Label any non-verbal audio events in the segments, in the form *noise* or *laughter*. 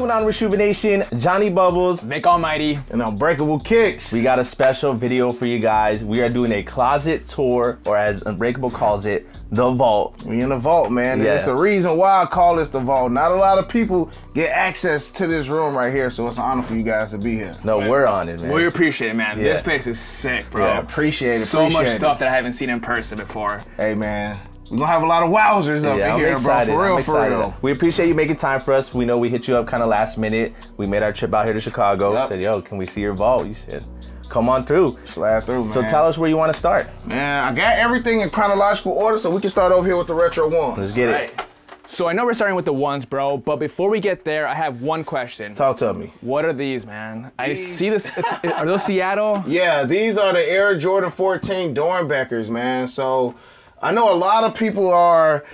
What's going on, Rejuvenation? Johnny Bubbles. Vic Almighty. And Unbreakable Kicks. We got a special video for you guys. We are doing a closet tour, or as Unbreakable calls it, the vault. We in the vault, man. Yeah. It's a reason why I call this the vault. Not a lot of people get access to this room right here, so it's an honor for you guys to be here. No, we're on it, man. We appreciate it, man. Yeah. This place is sick, bro. Yeah, appreciate it. So much it. stuff that I haven't seen in person before. Hey, man. We're gonna have a lot of wowzers up yeah, in I'm here, excited. bro. For real, I'm for real. We appreciate you making time for us. We know we hit you up kind of last minute. We made our trip out here to Chicago. Yep. Said, yo, can we see your vault? You said, come on through. Slide through, man. So tell us where you want to start. Man, I got everything in chronological order, so we can start over here with the retro one. Let's get Right. it. So I know we're starting with the ones, bro, but before we get there, I have one question. Talk to me. What are these, man? I see this. It's, are those Seattle? *laughs* Yeah, these are the Air Jordan 14 Doernbechers, man. So I know a lot of people are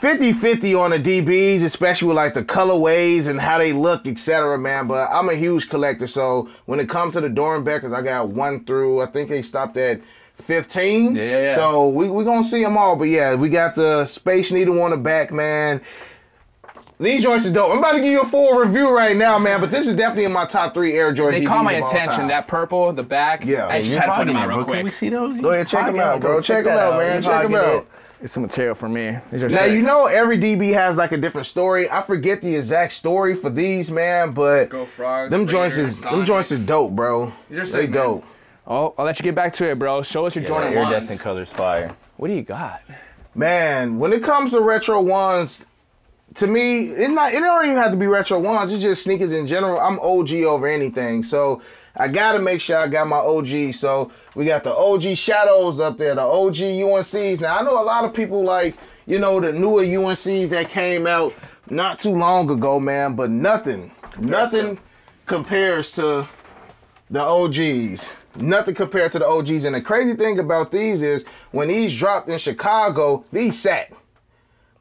50-50 on the DBs, especially with like the colorways and how they look, etc., man. But I'm a huge collector, so when it comes to the Doernbechers, I got one through. I think they stopped at 15. Yeah, yeah, yeah. So we we gonna see them all. But yeah, we got the Space Needle on the back, man. These joints are dope. I'm about to give you a full review right now, man. But this is definitely in my top three Air Jordan. They DBs caught my of attention. That purple, the back. Yeah. I just You're had to put them hogging out real bro. Can we quick. see those? Go ahead, check them out, bro. Check them out, man. Check them out. It's some material for me. These are Now sick. you know every DB has like a different story. I forget the exact story for these, man, but Go Frogs. them joints Raiders, is them joints is dope, bro. These are they sick, man. dope. Oh, I'll let you get back to it, bro. Show us your Yeah, Jordan the ones. iridescent colors fire. What do you got? Man, when it comes to retro ones, to me, it not it don't even have to be retro ones. It's just sneakers in general. I'm OG over anything, so I gotta make sure I got my OG. So we got the OG shadows up there, the OG UNCs. Now I know a lot of people like you know the newer UNCs that came out not too long ago, man. But nothing, nothing compares to the OGs. Nothing compared to the OGs. And the crazy thing about these is when these dropped in Chicago, these sat.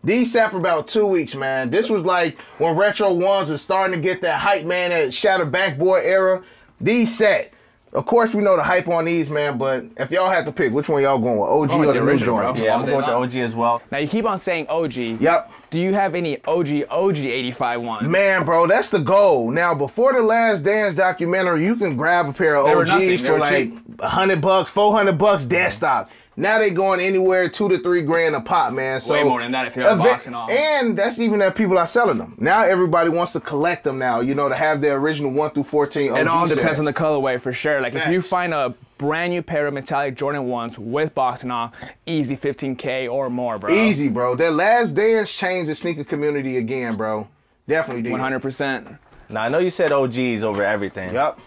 These sat for about two weeks, man. This was like when Retro Ones was starting to get that hype, man, that Shatter Backboard era. These sat. Of course, we know the hype on these, man, but if y'all had to pick, which one y'all going with? OG Going with or the the new original, bro. joint? Yeah, I'm day going with the. OG as well. Now you keep on saying OG. Yep. Do you have any OG OG 85 ones? Man, bro, that's the goal. Now, before the Last Dance documentary, you can grab a pair of They OGs for like cheap. a hundred bucks, four hundred bucks dead stock. Now they going anywhere two to three grand a pop, man. So Way more than that if you're a Eve- box and all. And that's even that people are selling them. Now everybody wants to collect them now. You know, to have the original one through fourteen. OG It all depends set. on the colorway for sure. Like if you find a brand new pair of metallic Jordan ones with box and all, easy 15k or more, bro. Easy, bro. That Last Dance changed the sneaker community again, bro. Definitely did. 100%. Now I know you said OGs over everything. Yep.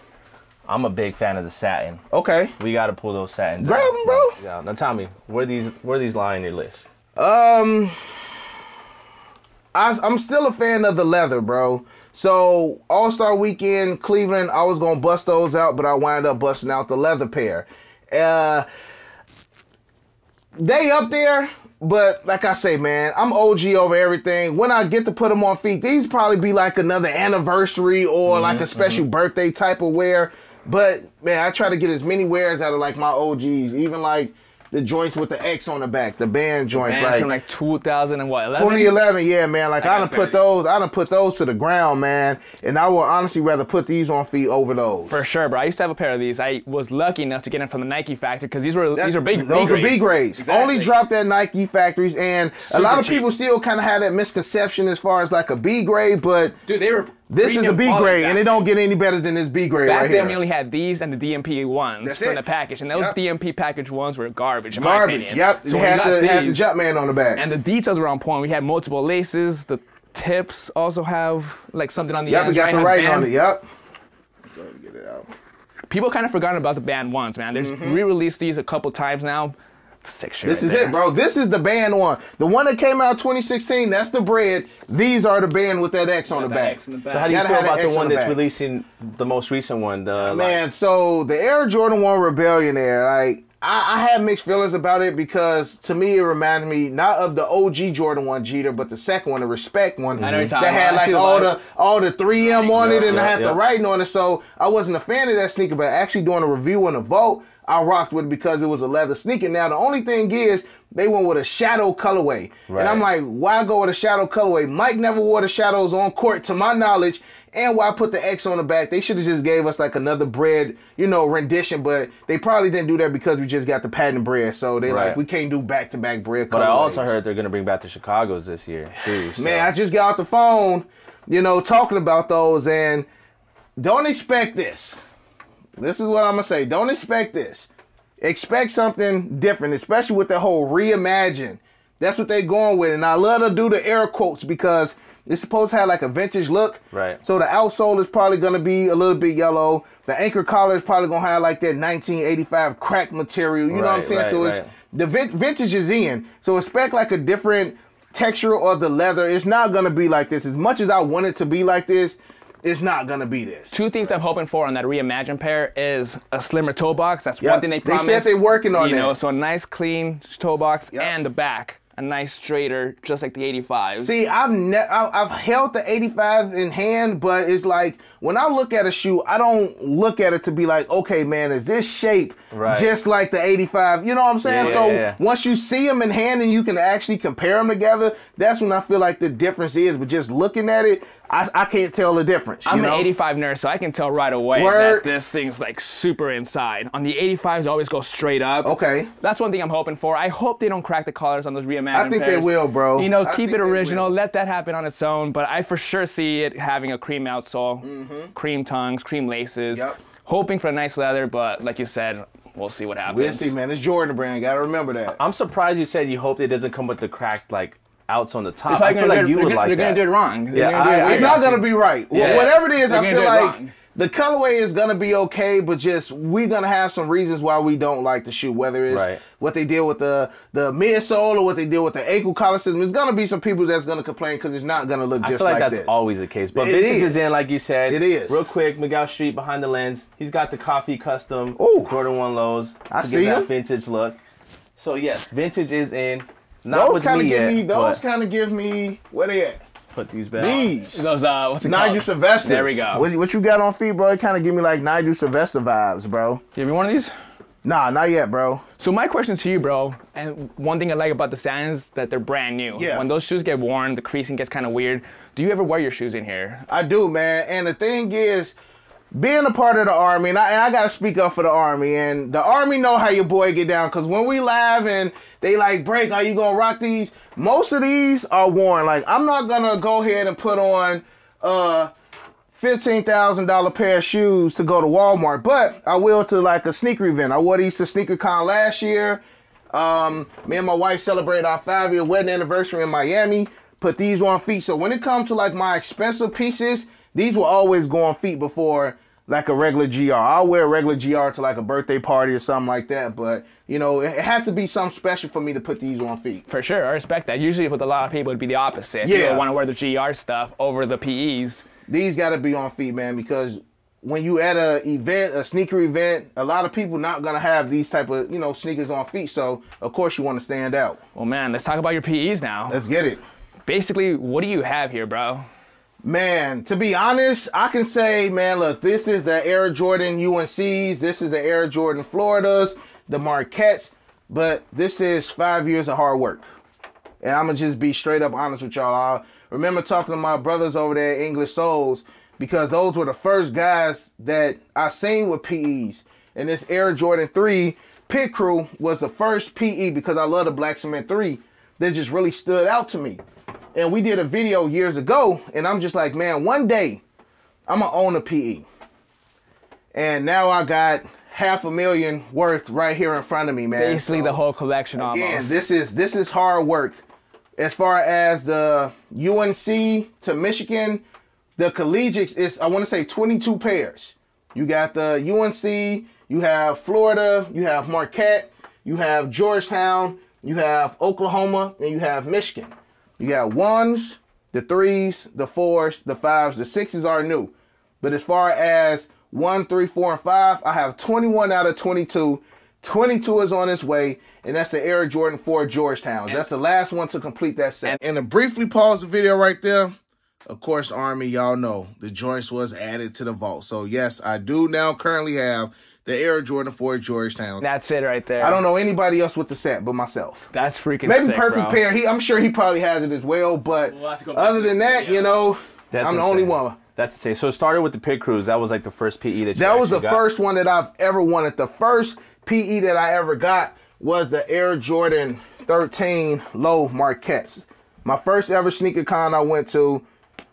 I'm a big fan of the satin. Okay. We got to pull those satins. Grab out. 'em, bro. Yeah. Now tell me, where these where these lie on your list? Um, I, I'm still a fan of the leather, bro. So All Star Weekend, Cleveland, I was gonna bust those out, but I wound up busting out the leather pair. Uh, they up there, but like I say, man, I'm OG over everything. When I get to put them on feet, these probably be like another anniversary or like a special birthday type of wear. But man, I try to get as many wears out of like my OGs, even like the joints with the X on the back, the band joints, Man, like it's from like 2000 and what, 11? 2011, yeah, man. Like I, I done put better. those, I done put those to the ground, man. And I would honestly rather put these on feet over those. For sure, bro. I used to have a pair of these. I was lucky enough to get them from the Nike factory because these were these are big. Those B are B grades. Exactly. Only dropped at Nike factories, and a lot of cheap. people still kind of have that misconception as far as like a B grade, but Dude, they were. This is a premium B quality grade, and it don't get any better than this B grade Back right then, here. we only had these and the DMP ones That's from it. the package, and those Yep. DMP package ones were garbage. In my Garbage. opinion. Yep. So you we had got to had the these- on the back. And the details were on point. We had multiple laces. The tips also have like something on the yep, we got right? the Has writing on it. Yep. Go get it out. People kind of forgotten about the band ones, man. There's mm-hmm. re-released these a couple times now. It's a sick shit. This right is there. it, bro. This is the band one. The one that came out 2016, that's the bread. These are the band with that X on the back. X the back. So how do you Gotta feel about the X one the that's back. releasing the most recent one? The like- Man, so the Air Jordan 1 Rebellionaire, like, I, I had mixed feelings about it because to me it reminded me not of the OG Jordan 1 Jeter, but the second one, the Respect one. I know what you're talking that had about. I see like all the all the 3M on it and yeah, I had yeah. the writing on it. So I wasn't a fan of that sneaker, but actually doing a review on the vote, I rocked with it because it was a leather sneaker. Now the only thing is they went with a shadow colorway. Right. And I'm like, why go with a shadow colorway? Mike never wore the shadows on court, to my knowledge. And why put the X on the back? They should have just gave us like another bread, you know, rendition. But they probably didn't do that because we just got the patent bread. So they Right. like we can't do back to back bread. But I also heard they're gonna bring back the Chicago's this year too. so- Man, I just got off the phone, you know, talking about those, and don't expect this. This is what I'm gonna say. Don't expect this. Expect something different, especially with the whole reimagine. That's what they're going with, and I love to do the air quotes because it's supposed to have like a vintage look. Right. So the outsole is probably gonna be a little bit yellow. The anchor collar is probably gonna have like that 1985 crack material. You know what I'm Right, saying? right, so it's right. the vin- vintage is in. So expect like a different texture or the leather. It's not gonna be like this. As much as I want it to be like this, it's not gonna be this. Two things I'm hoping for on that reimagine pair is a slimmer toe box. That's Yep. one thing they promised. They said promised. they working on you know, so a nice clean toe box Yep. and the back a nice straighter, just like the 85. See, I've ne- I've held the 85 in hand, but it's like when I look at a shoe, I don't look at it to be like, okay, man, is this shape Right. just like the 85? You know what I'm saying? Yeah, so yeah, yeah. once you see them in hand and you can actually compare them together, that's when I feel like the difference is. But just looking at it, I, I can't tell the difference. I'm know? an 85 nerd, so I can tell right away Word. that this thing's like super inside. On the 85s, always go straight up. Okay. That's one thing I'm hoping for. I hope they don't crack the collars on those reimagined I think they will, bro. You know, I keep it original. Let that happen on its own. But I for sure see it having a cream outsole, Mm-hmm. Mm-hmm. cream tongues, cream laces. Yep. Hoping for a nice leather, but like you said, we'll see what happens. We'll see, man. It's Jordan brand. Gotta remember that. I'm surprised you said you hope it doesn't come with the cracked like outs on the top. They're I feel like it- you they're would gonna- like They're that. gonna do it wrong. They're Yeah, gonna do it I- I. It's not gonna be right. Wh- Yeah. Whatever it is, They're I feel like wrong. The colorway is gonna be okay, but just we're gonna have some reasons why we don't like the shoe. Whether it's Right. what they did with the the midsole or what they did with the ankle collar system, it's gonna be some people that's gonna complain because it's not gonna look I just feel like, like, that's this. always the case. But It vintage is. is in, like you said. It is. Real quick, Miguel Street behind the lens. He's got the coffee custom Ooh. Jordan 1 lows I to see get that him. vintage look. So yes, vintage is in. Not those kind of give yet, me. Those kind of give me. Where they at? Put these back. These. Those uh, what's it Nigel called? Sylvester. There we go. What, what you got on feet, bro? It kind of give me like Nigel Sylvester vibes, bro. Give me one of these. Nah, not yet, bro. So my question to you, bro, and one thing I like about the Sands that they're brand new. Yeah. When those shoes get worn, the creasing gets kind of weird. Do you ever wear your shoes in here? I do, man. And the thing is, being a part of the army, and I, and I gotta speak up for the army, and the army know how your boy get down. Cause when we laugh and they like break, are you gonna rock these? Most of these are worn. Like I'm not gonna go ahead and put on a fifteen thousand dollar pair of shoes to go to Walmart, but I will to like a sneaker event. I wore these to SneakerCon last year. Um, me and my wife celebrated our five year wedding anniversary in Miami. Put these on feet. So when it comes to like my expensive pieces, these will always go on feet before like a regular GR. I'll wear a regular GR to like a birthday party or something like that. But you know, it, has to be something special for me to put these on feet. For sure, I respect that. Usually with a lot of people, it'd be the opposite. Yeah. People want to wear the GR stuff over the PEs. These got to be on feet, man, because when you at a event, a sneaker event, a lot of people not gonna have these type of you know sneakers on feet. So of course you want to stand out. Well, man, let's talk about your PEs now. Let's get it. Basically, what do you have here, bro? Man, to be honest, I can say, man, look, this is the Air Jordan UNCs, this is the Air Jordan Floridas, the Marquettes, but this is five years of hard work. And I'm gonna just be straight up honest with y'all. I remember talking to my brothers over there English Souls because those were the first guys that I seen with PEs. And this Air Jordan 3 pit crew was the first PE because I love the Black Cement 3 that just really stood out to me. And we did a video years ago, and I'm just like, man, one day I'm gonna own a PE. And now I got half a million worth right here in front of me, man. Basically, So- the whole collection almost. Again, this is this is hard work. As far as the UNC to Michigan, the collegiates is I want to say 22 pairs. You got the UNC, you have Florida, you have Marquette, you have Georgetown, you have Oklahoma, and you have Michigan. You got ones, the threes, the fours, the fives, the sixes are new. But as far as one, three, four, and five, I have 21 out of 22. 22 is on its way, and that's the Air Jordan 4 Georgetown. That's the last one to complete that set. And to briefly pause the video right there, of course, Army, y'all know the joints was added to the vault. So yes, I do now currently have the Air Jordan 4 Georgetown. That's it right there. I don't know anybody else with the set but myself. That's freaking Maybe sick, perfect bro. pair. He, I'm sure he probably has it as well. But We'll have to go back other than that, video. you know, That's I'm the only one. That's insane. So it started with the pit cruise. That was like the first PE that you That was the got? first one that I've ever wanted. The first PE that I ever got was the Air Jordan 13 Low Marquettes. My first ever sneaker con I went to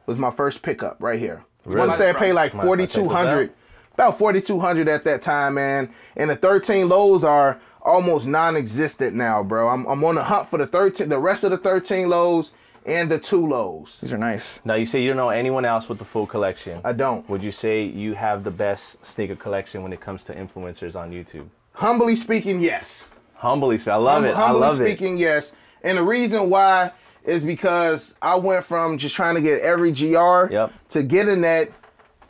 was my first pickup right here. I want Really? to say I paid like Mind if I take this 4200 about 4200 at that time, man. And the 13 lows are almost non-existent now, bro. I'm, I'm on the hunt for the 13, the rest of the 13 lows and the two lows. These are nice. Now you say you don't know anyone else with the full collection. I don't. Would you say you have the best sneaker collection when it comes to influencers on YouTube? Humbly speaking, yes. Humbly speaking, I love it. I Humbly love it. speaking, yes. And the reason why is because I went from just trying to get every GR Yep. to getting that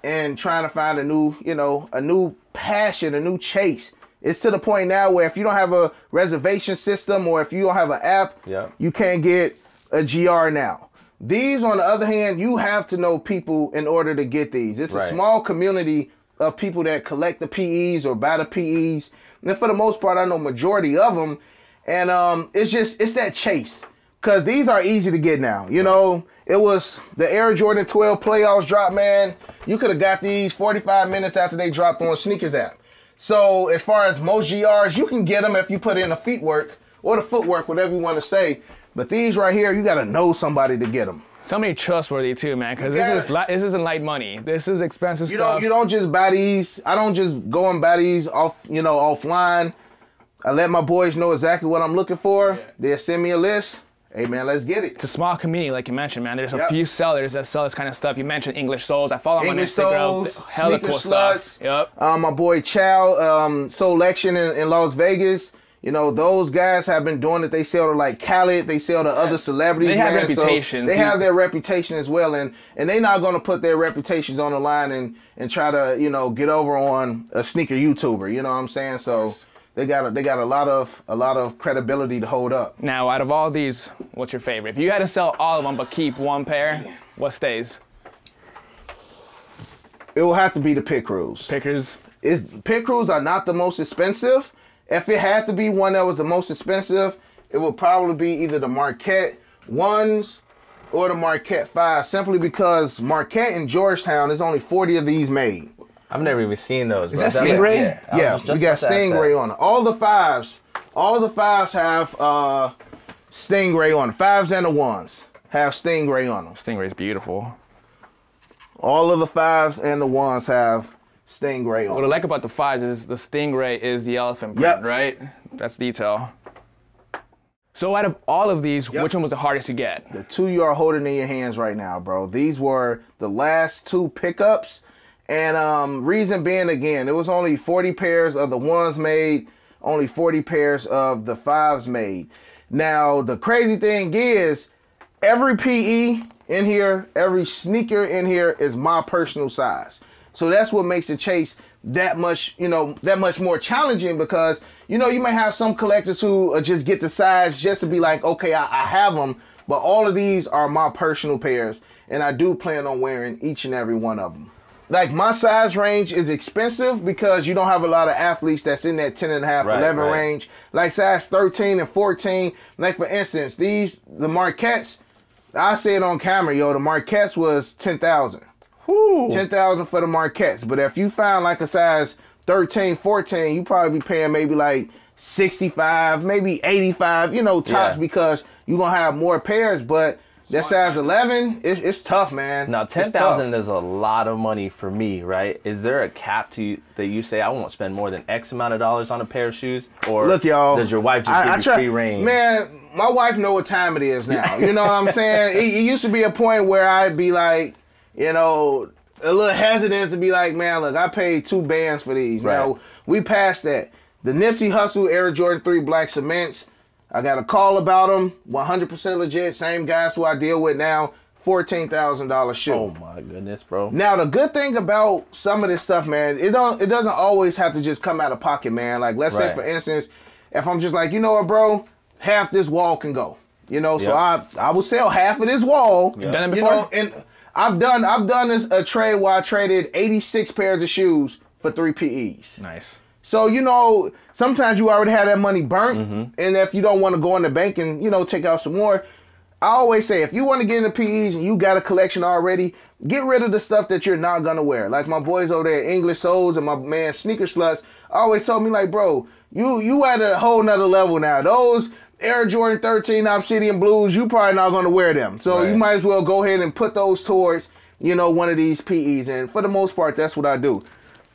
and trying to find a new, you know, a new passion, a new chase. It's to the point now where if you don't have a reservation system or if you don't have an app, Yep. you can't get a GR now. These, on the other hand, you have to know people in order to get these. It's a small community of people that collect the PEs or buy the PEs. And for the most part, I know majority of them. And um, it's just it's that chase because these are easy to get now. You know, it was the Air Jordan 12 playoffs drop, man. You could have got these 45 minutes after they dropped on Sneakers app. So as far as most GRs, you can get them if you put in the feet work or the footwork, whatever you want to say. But these right here, you got to know somebody to get them. Somebody trustworthy too, man, because this is li- this isn't light money. This is expensive You stuff. don't you don't just buy these. I don't just go and buy these off, you know, offline. I let my boys know exactly what I'm looking for. They'll send me a list. Hey man, let's get it. it's a small community, like you mentioned, man. There's a Yep. few sellers that sell this kind of stuff. You mentioned English Souls. I follow them on Instagram. Souls, Hella cool Sluts. stuff. Yep. Um, my boy Chow, um, Selection in, in Las Vegas. You know, those guys have been doing it. They sell to like Khaled. They sell to other celebrities. They have man. So reputations. they have their reputation as well, and and they're not going to put their reputations on the line and and try to you know get over on a sneaker YouTuber. You know what I'm saying? So they got a, they got a lot of a lot of credibility to hold up. Now, out of all these, what's your favorite? If you had to sell all of them but keep one pair, what stays? It will have to be the pit crews. Pickers. Pit are not the most expensive. If it had to be one that was the most expensive, it would probably be either the Marquette ones or the Marquette five, simply because Marquette in Georgetown is only 40 of these made. I've never even seen those. Is that Stingray? Yeah, I Yeah, we got about to ask Stingray on it. All the fives, all the fives have uh, Stingray on them. Fives and the ones have Stingray on them. Stingray's beautiful. All of the fives and the ones have Stingray on What I like about the fives is the Stingray is the elephant print, Yep. right? That's detail. So out of all of these, Yep. which one was the hardest to get? the two you are holding in your hands right now, bro. These were the last two pickups. And um, reason being, again, it was only 40 pairs of the ones made, only 40 pairs of the fives made. Now, the crazy thing is, every PE in here, every sneaker in here is my personal size. So that's what makes the chase that much, you know, that much more challenging because, you know, you may have some collectors who uh, just get the size just to be like, okay, I, I have them. But all of these are my personal pairs. And I do plan on wearing each and every one of them. Like my size range is expensive because you don't have a lot of athletes that's in that 10 and a half, Right, 11 right. range. Like size 13 and 14. Like for instance, these, the Marquettes, I say it on camera, yo, the Marquettes was 10,000. 10,000 for the Marquettes. But if you find like a size 13, 14, you probably be paying maybe like 65, maybe 85, you know, tops Yeah. because you're going to have more pairs. But that size 11, it's, it's tough, man. Now, ten thousand is a lot of money for me, right? Is there a cap to you, that you say I won't spend more than X amount of dollars on a pair of shoes, or Look, y'all. does your wife just I- give I you try- free reign? Man, my wife know what time it is now. You know what I'm saying? it, it used to be a point where I'd be like, you know, a little hesitant to be like, man, look, I paid two bands for these. Now we passed that. The Nipsey Hussle Air Jordan 3 Black Cements. I got a call about them. 100% legit. Same guys who I deal with now. $14,000 shoe. oh my goodness, bro. Now the good thing about some of this stuff, man, it don't it doesn't always have to just come out of pocket, man. Like let's say for instance, if I'm just like, you know what, bro, half this wall can go. You know, so I I will sell half of this wall. You've done it You before? know, and I've done I've done this a trade where I traded 86 pairs of shoes for three PEs. nice. So you know, sometimes you already have that money burnt, mm-hmm. and if you don't want to go in the bank and you know take out some more, I always say if you want to get into PEs and you got a collection already, get rid of the stuff that you're not gonna wear. Like my boys over there, English Souls and my man Sneaker Sluts, always told me like, bro, you you at a whole nother level now. Those Air Jordan 13 Obsidian Blues, you probably not gonna wear them. So you might as well go ahead and put those towards, you know, one of these PEs. And for the most part, that's what I do.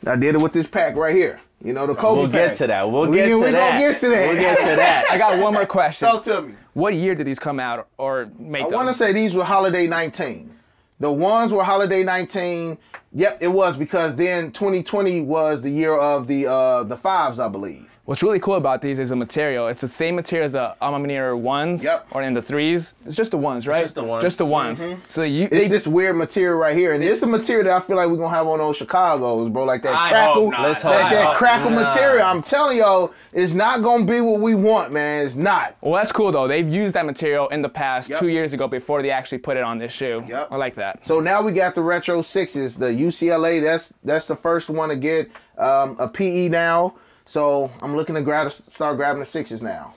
I did it with this pack right here. You know, the Kobe We'll get to that. We'll get we to gonna that. get to that. We'll get to that. *laughs* I got one more question. Talk to me. What year did these come out or make I want to say these were holiday 19. The ones were holiday 19. Yep, it was because then 2020 was the year of the uh the fives, I believe. What's really cool about these is the material. It's the same material as the Alma Mater ones Yep. or in the threes. It's just the ones, right? just the ones. Just the ones. So you It's they, this weird material right here, and it's the material that I feel like we're gonna have on those Chicago's, bro. Like that I crackle, hope not. That, that not. crackle Nah. material. I'm telling y'all, it's not gonna be what we want, man. It's not. well, that's cool though. They've used that material in the past Yep. two years ago before they actually put it on this shoe. Yep. I like that. So now we got the retro sixes, the UCLA. That's that's the first one to get um, a PE now. So I'm looking to grab, start grabbing the sixes now.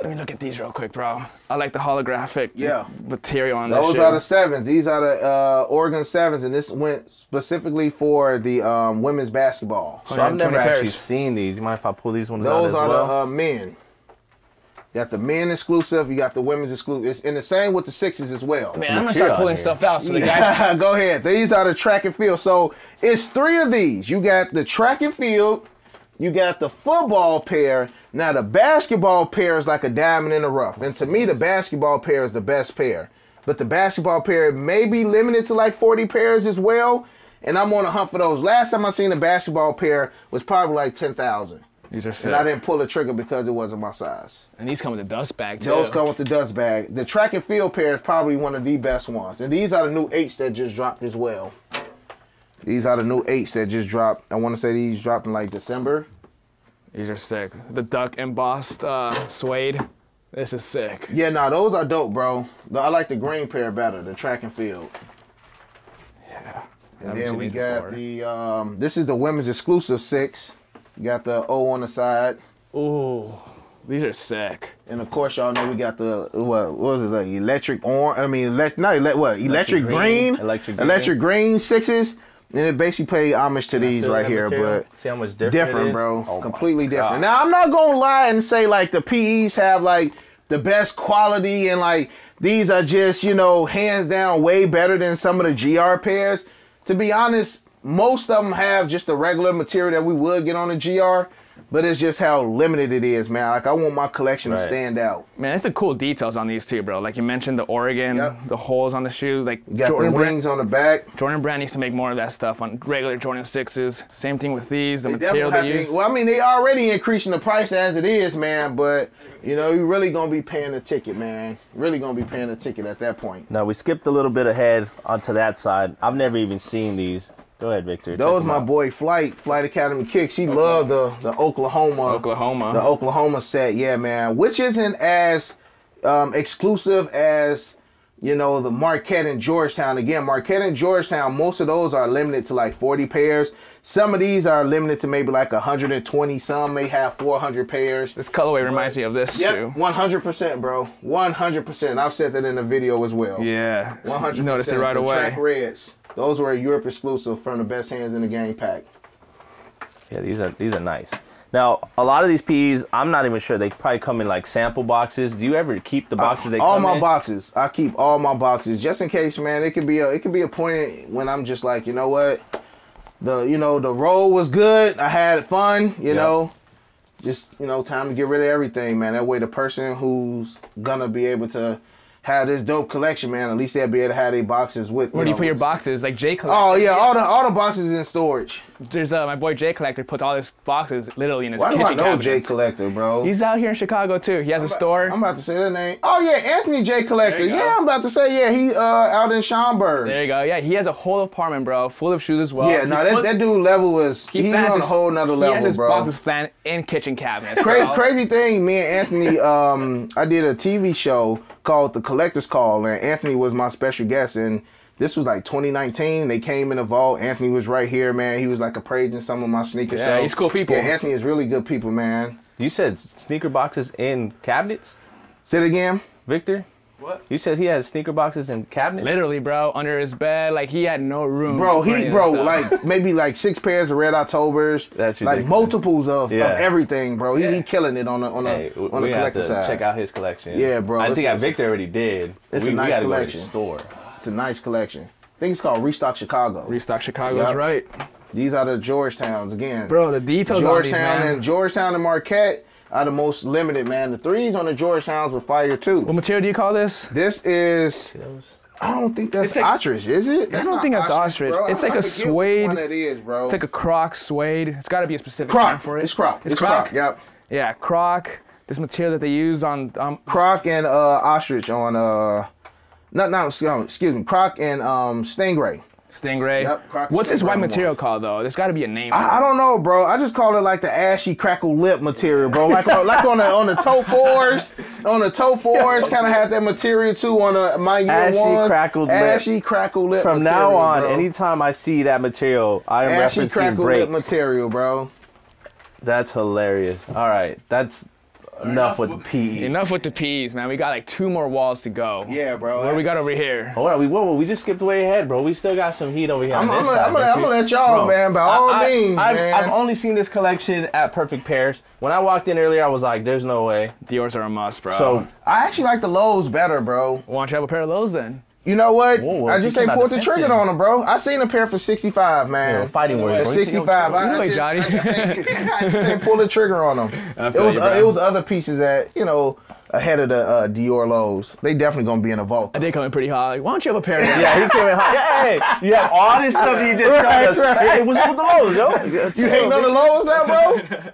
Let me look at these real quick, bro. I like the holographic Yeah. material on this Those are the sevens. These are the uh, Oregon sevens, and this went specifically for the um, women's basketball. So I've never 120 actually seen these. You mind if I pull these ones out Those as are well? the uh, men. You got the men exclusive. You got the women's exclusive. It's and the same with the sixes as well. Man, I'm gonna start pulling stuff out so the guys. *laughs* Go ahead. These are the track and field. So it's three of these. You got the track and field. You got the football pair. Now the basketball pair is like a diamond in the rough. And to me, the basketball pair is the best pair. But the basketball pair may be limited to like 40 pairs as well. And I'm on a hunt for those. Last time I seen a basketball pair was probably like 10,000. These are sick. And I didn't pull the trigger because it wasn't my size. And these come with a dust bag too. Those come with the dust bag. The track and field pair is probably one of the best ones. And these are the new eights that just dropped as well. These are the new eights that just dropped. I want to say these dropped in like December. These are sick. The duck embossed uh, suede. This is sick. Yeah, no, those are dope, bro. I like the green pair better, the track and field. Yeah. And then we got before. the um this is the women's exclusive six. You got the O on the side. Ooh, these are sick. And of course, y'all know we got the what, what was it like electric orange? I mean, elect, not ele- what electric, green, green, electric green. electric green sixes. And it basically pay homage to these right here, material? but see how much different, different, bro. Oh Completely different. Now I'm not gonna lie and say like the PEs have like the best quality and like these are just you know hands down way better than some of the GR pairs. To be honest, most of them have just the regular material that we would get on the GR, but it's just how limited it is, man. Like I want my collection to stand out. Man, it's the cool details on these too, bro. Like you mentioned, the Oregon, Yep. the holes on the shoe. Like You got Jordan the Brand, on the back. Jordan Brand needs to make more of that stuff on regular Jordan sixes. Same thing with these. The They material they have to- use. well, I mean, they already increasing the price as it is, man. But you know, you're really gonna be paying the ticket, man. Really gonna be paying the ticket at that point. Now we skipped a little bit ahead onto that side. I've never even seen these. Go ahead, Victor. That was my out. boy Flight, Flight Academy Kick. She loved the the Oklahoma, Oklahoma. the Oklahoma set. Yeah, man. Which isn't as um, exclusive as you know the Marquette and Georgetown. Again, Marquette and Georgetown. Most of those are limited to like 40 pairs. Some of these are limited to maybe like 120. Some may have 400 pairs. This colorway reminds me of this Yep, shoe. 100%, bro. 100%. I've said that in the video as well. Yeah, 100%. you noticed it right the away. Track Reds. Those were a Europe exclusive from the best hands in the game pack. Yeah, these are these are nice. Now, a lot of these PEs, I'm not even sure they probably come in like sample boxes. Do you ever keep the boxes they uh, all my in? boxes. I keep all my boxes just in case, man. It could be a it could be a point when I'm just like, you know what, the you know the roll was good. I had fun. You Yeah. know, just you know time to get rid of everything, man. That way the person who's gonna be able to have this dope collection, man. At least they'll be able to have their boxes with. Where do you know, put your boxes? Like Jay Collector. Oh yeah, all the all the boxes in storage. There's uh, my boy Jay Collector puts all his boxes literally in his Why do I kitchen know cabinets. Jay Collector, bro? He's out here in Chicago too. He has a store. I'm about to say that name. Oh yeah, Anthony Jay Collector. There you go. Yeah, I'm about to say yeah. He uh out in Schaumburg. there you go. Yeah, he has a whole apartment, bro, full of shoes as well. Yeah, He no, that, put- that dude level is he he's has on a whole nother He level, has his bro. boxes planned in kitchen cabinets. Crazy, crazy thing, me and Anthony, um, I did a TV show called The Collector's Call, and Anthony was my special guest, and This was like 2019. They came in the vault. Anthony was right here, man. He was like appraising some of my sneakers. Yeah, So, he's cool people. Yeah, Anthony is really good people, man. You said sneaker boxes in cabinets, Say it again. Victor. What? You said he had sneaker boxes in cabinets. Literally, bro, under his bed, like he had no room. Bro, to put any he of bro, stuff. like *laughs* maybe like six pairs of red Octobers. That's like multiples of, Yeah. of everything, bro. He, he killing it on the on the Hey, w- on the we have collector to side. check out his collection. Yeah, bro, I think I Victor already did. it's we, a nice we gotta collection. go to store. It's a nice collection. I think it's called Restock Chicago. restock Chicago's Yep. right, These are the Georgetowns again. bro. The details on these, Georgetown man. and Georgetown and Marquette are the most limited, man. The threes on the Georgetowns were fire too. what material do you call this? This is I don't think that's like- ostrich, is it? That's don't think that's ostrich. bro. It's I- like a forget which suede- One it is, bro. It's like a croc suede. It's got to be a specific term croc for it. It's croc. It's, It's croc. croc. Yep. Yeah, croc. This material that they use on um, Croc and uh, ostrich on uh, not not excuse me, Croc and um stingray. Stingray. Yep, What's this white material called though? There's got to be a name. I, I don't know, bro. I just call it like the ashy crackle lip material, bro. Like on, like on the on the toe fours, on the toe *laughs* fours, kind of had that material too on the my year Ashy ones. crackled lip. ashy crackle lip. From material, now on, bro. anytime I see that material, I am ashy referencing crackle break. lip material, bro. That's hilarious. All right, that's enough with the PE. Enough with the P's, man. We got like two more walls to go. Yeah, bro. What do we got over here? Hold on, we whoa, we just skipped way ahead, bro. We still got some heat over here. I'm, I'm, gonna, side, I'm, gonna, I'm Victor. gonna let y'all, man, by all I, means, I've, man. I've only seen this collection at Perfect Pairs. When I walked in earlier, I was like, "There's no way." Dior's are a must, bro. So I actually like the lows better, bro. why don't you have a pair of those then? You know what? Whoa, I just you ain't pulled the defensive. trigger on them, bro. I seen a pair for 65, man. know, fighting words. At. You 65, I, You I just, Johnny. I just ain't, *laughs* I just ain't pull the trigger on them. *laughs* It was you, uh, it was other pieces that you know ahead of the uh, Dior lows. They definitely gonna be in a vault. I did come in pretty hot. Like, why don't you have a pair of those? Yeah, he came in hot. *laughs* Yeah, hey, you have all this stuff you just Right, told us. right. Hey, what's up with the lows, yo? You hating on the lows now, bro?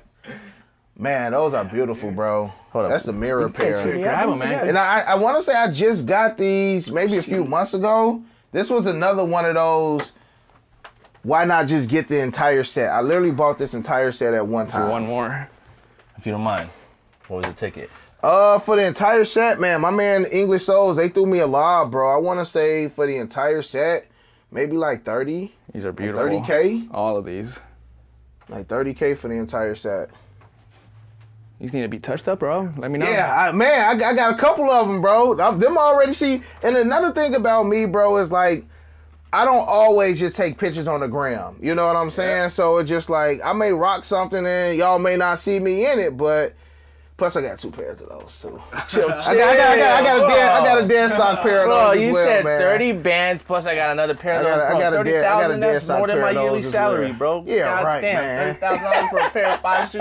Man, those are beautiful, bro. Hold up. That's the mirror pair. grab 'em, man. And I, I want to say I just got these maybe a few months ago. This was another one of those. Why not just get the entire set? I literally bought this entire set at one So time. one more. If you don't mind, what was the ticket? Uh, for the entire set, man, my man English Souls, they threw me a lob, bro. I want to say for the entire set, maybe like 30, These are beautiful. 30k, All of these. like 30k for the entire set. These need to be touched up, bro. Let me know. Yeah, I, man, I, I got a couple of them, bro. I'm- Them already see. And another thing about me, bro, is like I don't always just take pictures on the gram. You know what I'm saying? So it's just like I may rock something and y'all may not see me in it, but plus I got two pairs of those too. *laughs* Chill, I got, I got, I got, I got a dead, I got a dead stock *laughs* pair of Bro, those. as you well, said man. 30 bands plus I got another pair of I those. got a- I got a I got a 30,000, that's more than my yearly salary, well. bro. Yeah, God right, damn, man. $30,000 for a pair of five shoes.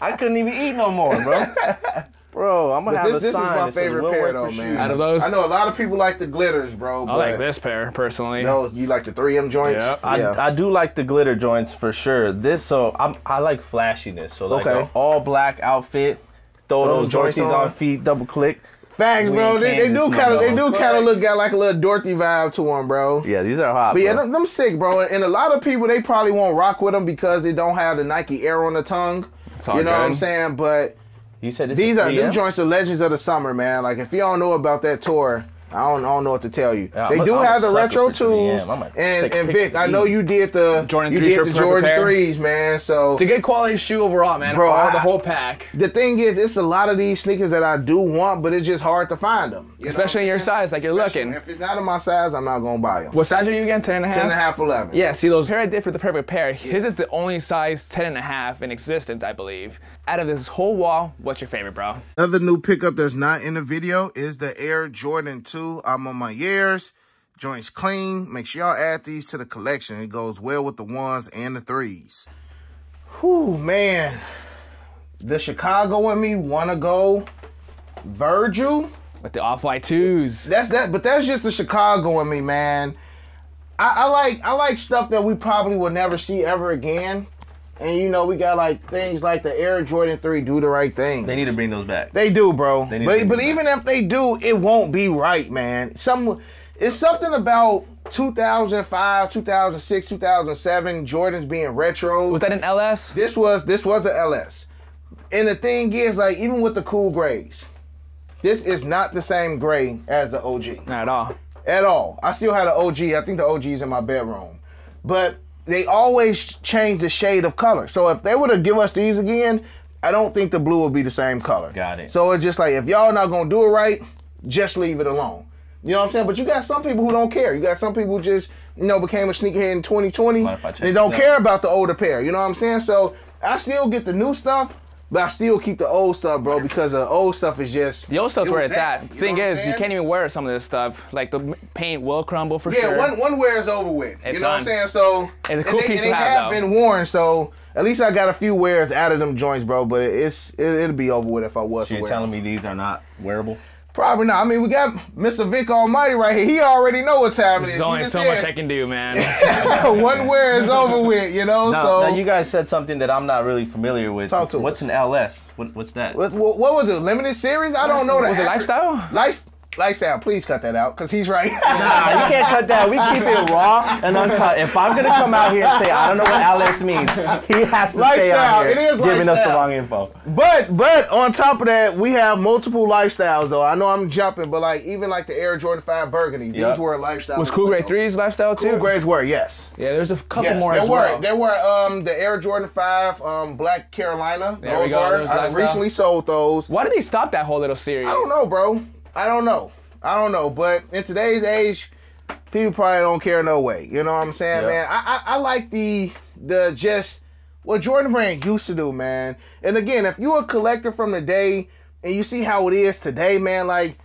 I couldn't even eat no more, bro. *laughs* Bro, I'm gonna But have this, a this is sign my that says favorite Will pair Work though, for man. shoes. Out of those- I know a lot of people like the glitters, bro. I But like this pair personally. No, you like the 3M joints? Yep. I, yeah. I do like the glitter joints for sure. This so I'm I like flashiness. So like Okay. an all black outfit, throw Throw those the jointies on. on feet, double click. Facts, We bro. They, they do kind of they do kind of look got like a little Dorothy vibe to them, bro. Yeah, these are hot. But yeah, bro. them, them sick, bro. And a lot of people they probably won't rock with them because they don't have the Nike Air on the tongue. You know what. I'm saying? But you said these are them 3M? joints are legends of the summer, man. Like if y'all know about that tour. I don't, I don't know what to tell you. Yeah, they I'm a- do I'm a have the retro for 3M. twos, and and Vic, I know you did the Jordan you 3s did the Jordan pair. threes, man. So It's a good quality shoe overall, man. Bro, All I- the whole pack. the thing is, it's a lot of these sneakers that I do want, but it's just hard to find them. You know Especially in your size, like you're looking. If it's not in my size, I'm not gonna buy them. What size are you again? 10 and a half? 10 and a half, 11. Yeah, see those pair I did for the perfect pair. His is the only size 10 and a half in existence, I believe. Out of this whole wall, what's your favorite, bro? Another new pickup that's not in the video is the Air Jordan 2. I'm on my years. Joints clean. Make sure y'all add these to the collection. It goes well with the ones and the threes. Whew, man. The Chicago and me wanna go Virgil. With the off-white twos. That's that, but that's just the Chicago in me, man. I, I like I like stuff that we probably will never see ever again. And you know, we got like things like the Air Jordan 3 do the right thing. They need to bring those back. They do, bro. need to But but that. even if they do, it won't be right, man. Some it's something about 2005, 2006, 2007 Jordans being retro. Was that an LS? this was this was a LS. And the thing is like even with the cool grays, this is not the same gray as the OG. Not at all. at all. I still had an OG. I think the OG is in my bedroom, but they always change the shade of color. So if they were to give us these again, I don't think the blue will be the same color. Got it. So it's just like if y'all not gonna do it right, just leave it alone. You know what I'm saying? But you got some people who don't care. You got some people who just you know became a sneakerhead in 2020. Mind if I check They don't care about the older pair. You know what I'm saying? So I still get the new stuff, but I still keep the old stuff, bro, because the old stuff is just The old stuff's it where it's that, at. The you thing know what I'm is, you can't even wear some of this stuff. Like the paint will crumble for Yeah, sure. one one wear is over with. you It's know what I'm saying? So It's a and cool they, piece and they have, though. been worn, so at least I got a few wears out of them joints, bro. But it's it, it'll be over with if I was So you're wear. telling me these are not wearable? Probably not. I mean, we got Mr. Vic Almighty right here. He already know what time it is. There's only so said, much I can do, man. *laughs* *laughs* one wear is over with, you know. Now, so now you guys said something that I'm not really familiar with. Talk to What's us. an LS? What, what's that? what, what, what was it? Limited series? I don't know that. Was it lifestyle? Life, lifestyle. Please cut that out, cause he's right. Nah, you can't cut that. We keep it raw and uncut. If I'm gonna come out here and say I don't know what LS means, he has to stay Lifestyle. out here It is giving us the wrong info. But but on top of that, we have multiple lifestyles though. I know I'm jumping, but like even like the Air Jordan 5 Burgundy, Yep. these were a lifestyle. Was Cool Grade 3's lifestyle too? Cool Grades were, yes. Yeah, there's a couple Yes, more there as were. well. There were um the Air Jordan 5 um Black Carolina. There we those go, were. those I lifestyle. recently sold those. Why did they stop that whole little series? I don't know, bro. I don't know. I don't know. But in today's age, people probably don't care no way. You know what I'm saying, Yeah. man? I, I I like the the just what Jordan Brand used to do, man. And again, if you're a collector from the day and you see how it is today, man, like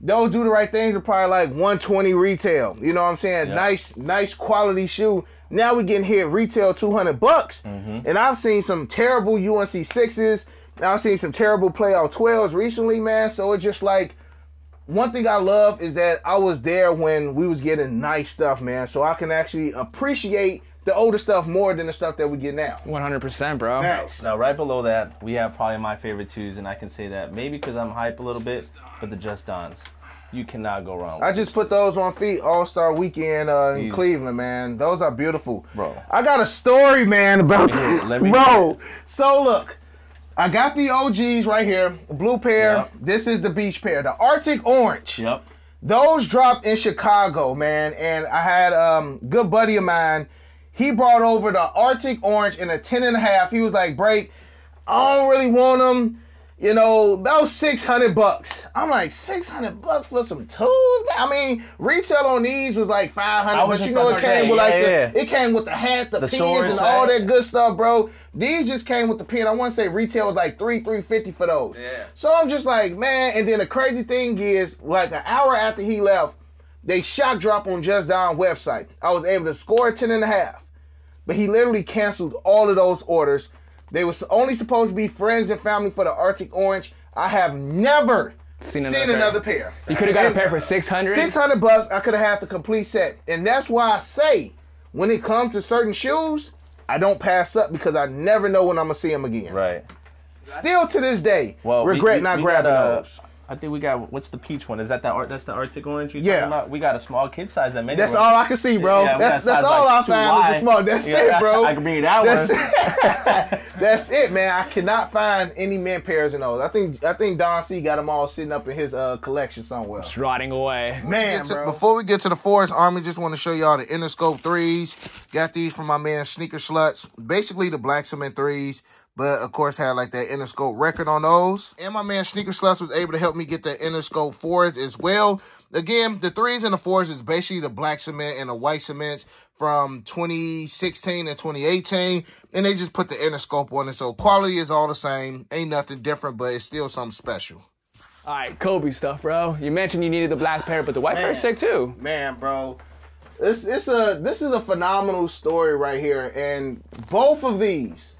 those do the right things are probably like 120 retail. You know what I'm saying? Yeah. Nice, nice quality shoe. Now we getting here retail 200 bucks. Mm-hmm. And I've seen some terrible UNC sixes. I've seen some terrible playoff 12s recently, man. So it's just like one thing I love is that I was there when we was getting nice stuff, man. So I can actually appreciate the older stuff more than the stuff that we get now. 100%, bro. Facts. Now, right below that, we have probably my favorite twos, and I can say that maybe because I'm hype a little bit, but the Just Dons. You cannot go wrong. I just put those on feet All Star Weekend uh, in Easy. Cleveland, man. Those are beautiful, Bro. I got a story, man, about hear it. Let me *laughs* bro. So look, I got the OGs right here, blue pair. Yep. This is the beach pair, the Arctic Orange. Yep. Those dropped in Chicago, man, and I had um good buddy of mine. He brought over the Arctic Orange in a 10 and a half. He was like, "Break, I don't really want them." You know, about 600 bucks. I'm like, 600 bucks for some tools, man. I mean, retail on these was like 500, I was but you know, it came say, with like yeah, the, yeah. it came with the hat, the, The pins, and all that good stuff, bro. These just came with the pin. I want to say retail was like three, three fifty for those. Yeah. So I'm just like, man. And then the crazy thing is, like an hour after he left, they shot drop on Just Don website. I was able to score a 10 and a half. But he literally canceled all of those orders. They was only supposed to be friends and family for the Arctic Orange. I have never Seen seen, another pair. another pair. You could have got a pair for 600 Six hundred bucks, I could have had the complete set. And that's why I say, when it comes to certain shoes, I don't pass up because I never know when I'm gonna see them again. Right. Still to this day, Well, we- regret we- not we grabbing got, uh, those. I think we got what's the peach one? Is that the art? That's the Arctic orange you Yeah. talking about? We got a small kid size that made That's all I can see, bro. Yeah, we that's got that's size all like I two found is the small. That's Yeah, it, bro. I can bring you that That's one. *laughs* That's it, man. I cannot find any men pairs in those. I think I think Don C got them all sitting up in his uh, collection somewhere. It's rotting away. Man, Get to- bro. before we get to the Forest Army, just want to show y'all the Interscope threes. Got these from my man Sneaker Sluts. Basically the black cement threes, but of course had like that Interscope record on those. And my man Sneaker Sluts was able to help me get the Interscope fours as well. Again, the threes and the fours is basically the black cement and the white cements from 2016 and 2018. And they just put the Interscope on it. So quality is all the same. Ain't nothing different, but it's still something special. All right, Kobe stuff, bro. You mentioned you needed the black pair, but the white pair is sick too. man, bro. This it's a uh, this is a phenomenal story right here, and both of these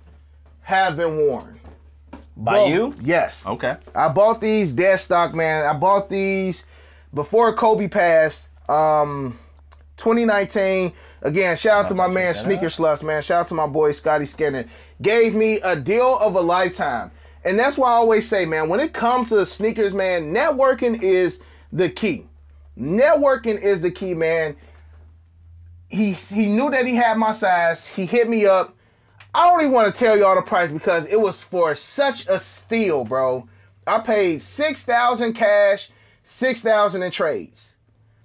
have been worn. By Both. you? Yes. Okay. I bought these dead stock, man. I bought these before Kobe passed. Um, 2019. Again, shout out to my man Sneaker out. Sluts, man. Shout out to my boy Scotty Skinner. Gave me a deal of a lifetime. And that's why I always say, man, when it comes to sneakers, man, networking is the key. Networking is the key, man. He he knew that he had my size. He hit me up. I don't even want to tell y'all the price because it was for such a steal, bro. I paid six thousand cash, six thousand in trades.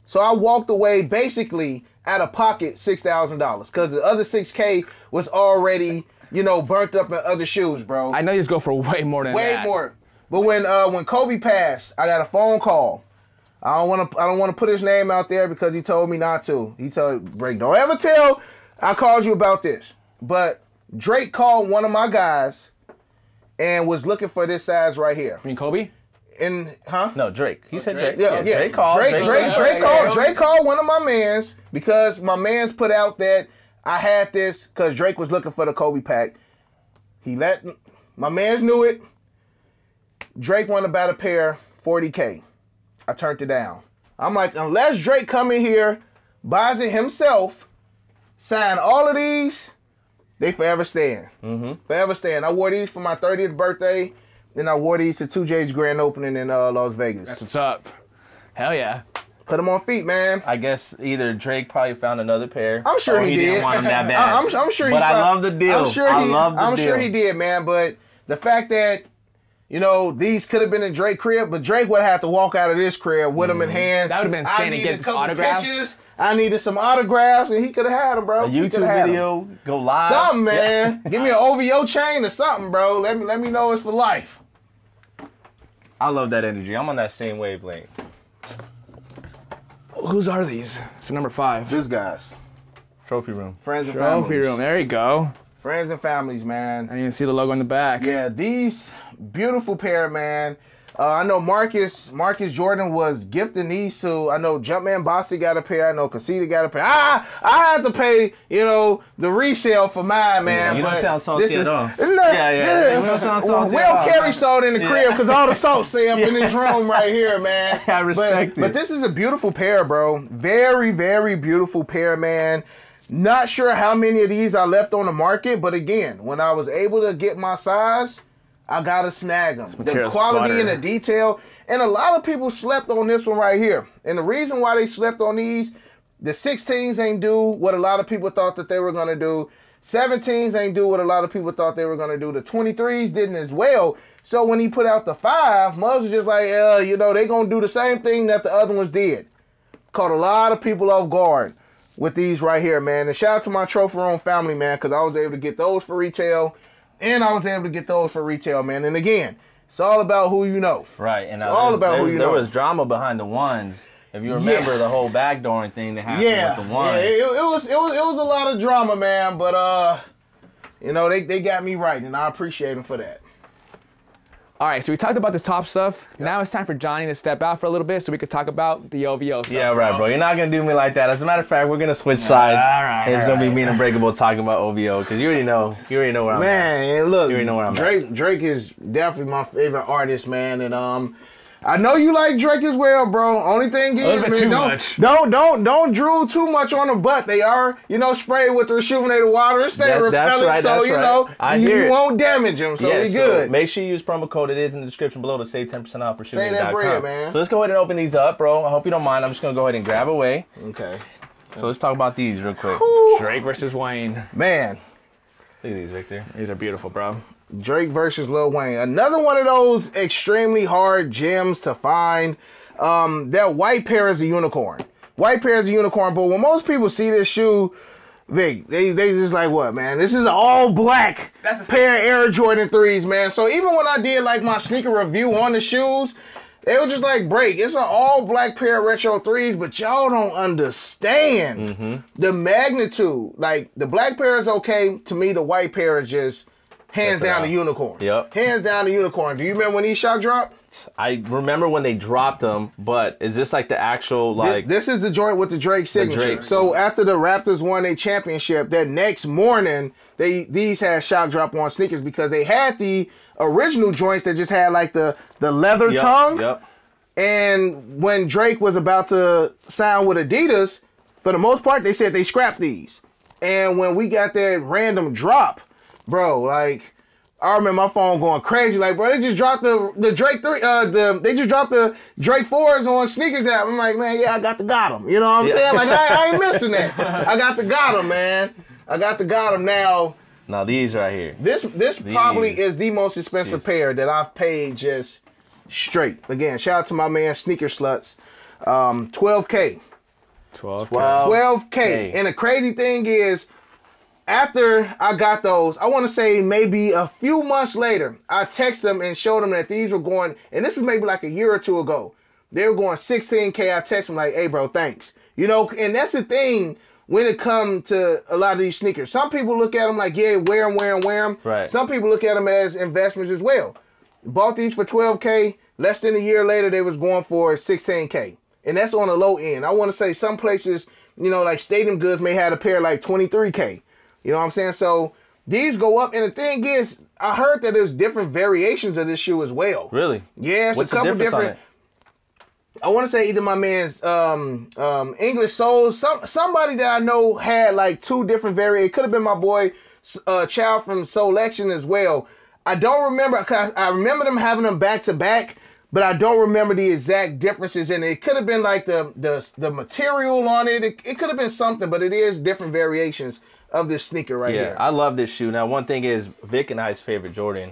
So I walked away basically out of pocket six thousand dollars because the other six k was already you know burnt up in other shoes, bro. I know you just go for way more than Way that. Way more. But when uh when Kobe passed, I got a phone call. I don't want to I don't want to put his name out there because he told me not to. He told Drake, don't ever tell I called you about this. But Drake called one of my guys and was looking for this size right here. I mean, Kobe. And huh? No, Drake. He oh, said Drake. Yeah, yeah. Drake called. Drake, Drake, Drake, called. Drake called. Drake called one of my mans because my mans put out that I had this because Drake was looking for the Kobe pack. He let my mans knew it. Drake wanted about a pair, 40k. I turned it down. I'm like, unless Drake come in here, buys it himself, sign all of these, they forever stand. Mm-hmm. Forever stand. I wore these for my 30th birthday, then I wore these to 2J's grand opening in uh, Las Vegas. That's What's up? Hell yeah. Put them on feet, man. I guess either Drake probably found another pair. I'm sure or he, he did. didn't want them that *laughs* bad. I, am I'm sure he. But I found- love the deal. I'm sure I love the I'm deal. sure he did, man. But the fact that you know these could have been in Drake crib, but Drake would have to walk out of this crib with them in hand. That would've been standing insane to needed get a this couple autographs. pictures. I needed some autographs, and he could have had them, bro. A He YouTube had 'em. video, go live. Something, man. *laughs* Give me an OVO chain or something, bro. Let me let me know it's for life. I love that energy. I'm on that same wavelength. Whose are these? It's number five. This guys, Trophy room. friends and Trophy families. room. There you go. Friends and families, man. I didn't even see the logo on the back. Yeah, these beautiful pair, man. Uh, I know Marcus Marcus Jordan was gifting these to. I know Jumpman Bossy got to pay. I know Casita got to pay. I I had to pay you know the resale for mine, man. you don't sound salty this at is- all. *laughs* Isn't that- Yeah, yeah, we don't sound salty all, carry man. salt in the crib because all the salt stay up in this *laughs* room right here, man. *laughs* I respect but, it. But this is a beautiful pair, bro. Very very beautiful pair, man. Not sure how many of these I left on the market, but again, when I was able to get my size, I gotta snag them. The quality and the detail, and a lot of people slept on this one right here. And the reason why they slept on these, the 16s ain't do what a lot of people thought that they were gonna do. 17s ain't do what a lot of people thought they were gonna do. The 23s didn't as well. So when he put out the five, Muzz was just like, uh, you know, they gonna do the same thing that the other ones did caught a lot of people off guard with these right here, man. And shout out to my Trophy Room family, man, because I was able to get those for retail, and I was able to get those for retail, man. And again, it's all about who you know. Right, and all about who you there know. was drama behind the ones. If you remember Yeah. the whole backdooring thing that happened Yeah, with the yeah. It, it was it was it was a lot of drama, man. But uh, you know they they got me right, and I appreciate them for that. All right, so we talked about this top stuff. Now it's time for Johnny to step out for a little bit so we could talk about the OVO stuff. Yeah, right, bro. You're not gonna do me like that. As a matter of fact, we're gonna switch sides. all right, and it's all gonna be me and Unbreakable talking about OVO because you already know. You already know where I'm at. Man, look, You already know where I'm at. Drake. Drake is definitely my favorite artist, man, and um. I know you like Drake as well, bro. Only thing is, little bit man, too don't, much. don't don't don't drool too much on them. But they are, you know, sprayed with the rejuvenated water and stay That- that's repellent, right, so that's you right. know I you, won't damage them. So Yeah, we so good. make sure you use promo code. It is in the description below to save 10% off for Say that shooting.com. bread, man. So let's go ahead and open these up, bro. I hope you don't mind. I'm just gonna go ahead and grab away. okay, So let's talk about these real quick. Drake versus Wayne. man. Look at these, Victor. These are beautiful, bro. Drake versus Lil Wayne. Another one of those extremely hard gems to find. Um, that white pair is a unicorn. White pair is a unicorn, but when most people see this shoe, Vic, they they just like what, man? This is an all black That's the pair of Air Jordan threes, man. So even when I did like my sneaker review on the shoes, it was just like break. It's an all black pair of retro threes, but y'all don't understand mm-hmm. the magnitude. Like the black pair is okay. To me, the white pair is just hands That's down the unicorn. Yep. Hands down the unicorn. Do you remember when these shot dropped? I remember when they dropped them, but is this like the actual like? this, is the joint with the Drake signature. Drake. So after the Raptors won a championship, that next morning they these had shock drop on sneakers because they had the original joints that just had like the the leather Yep, tongue. Yep. And when Drake was about to sign with Adidas, for the most part, they said they scrapped these. And when we got that random drop, bro, like I remember my phone going crazy. Like, bro, they just dropped the the Drake three, uh, the they just dropped the Drake fours on sneakers app. I'm like, man, yeah, I got the got 'em. You know what I'm Yeah. saying? Like, I, I ain't missing that. *laughs* I got the got 'em, man. I got the got 'em now. Now these right here. This this probably is the most expensive pair that I've paid just straight. Again, shout out to my man Sneaker Sluts. Um, 12K. 12. 12. 12K. Hey. And the crazy thing is, after I got those, I want to say maybe a few months later, I texted them and showed them that these were going, and this was maybe like a year or two ago. They were going 16K. I texted them like, hey, bro, thanks. You know, and that's the thing when it comes to a lot of these sneakers. Some people look at them like, yeah, wear them, wear them, wear them. Right. Some people look at them as investments as well. Bought these for 12K. Less than a year later, they was going for 16K. And that's on the low end. I want to say some places, you know, like Stadium Goods may have a pair like 23K. You know what I'm saying? So these go up. And the thing is, I heard that there's different variations of this shoe as well. Really? Yeah, it's What's a couple the difference on different. I want to say either my man's um, um, English Souls, some somebody that I know had like two different variations. It could have been my boy uh, Child from Selection as well. I don't remember. Cause I remember them having them back to back, but I don't remember the exact differences in it. It could have been like the the the material on it. It, it could have been something, but it is different variations of this sneaker right here. Yeah, here. I love this shoe. Now, one thing is, Vic and I's favorite Jordan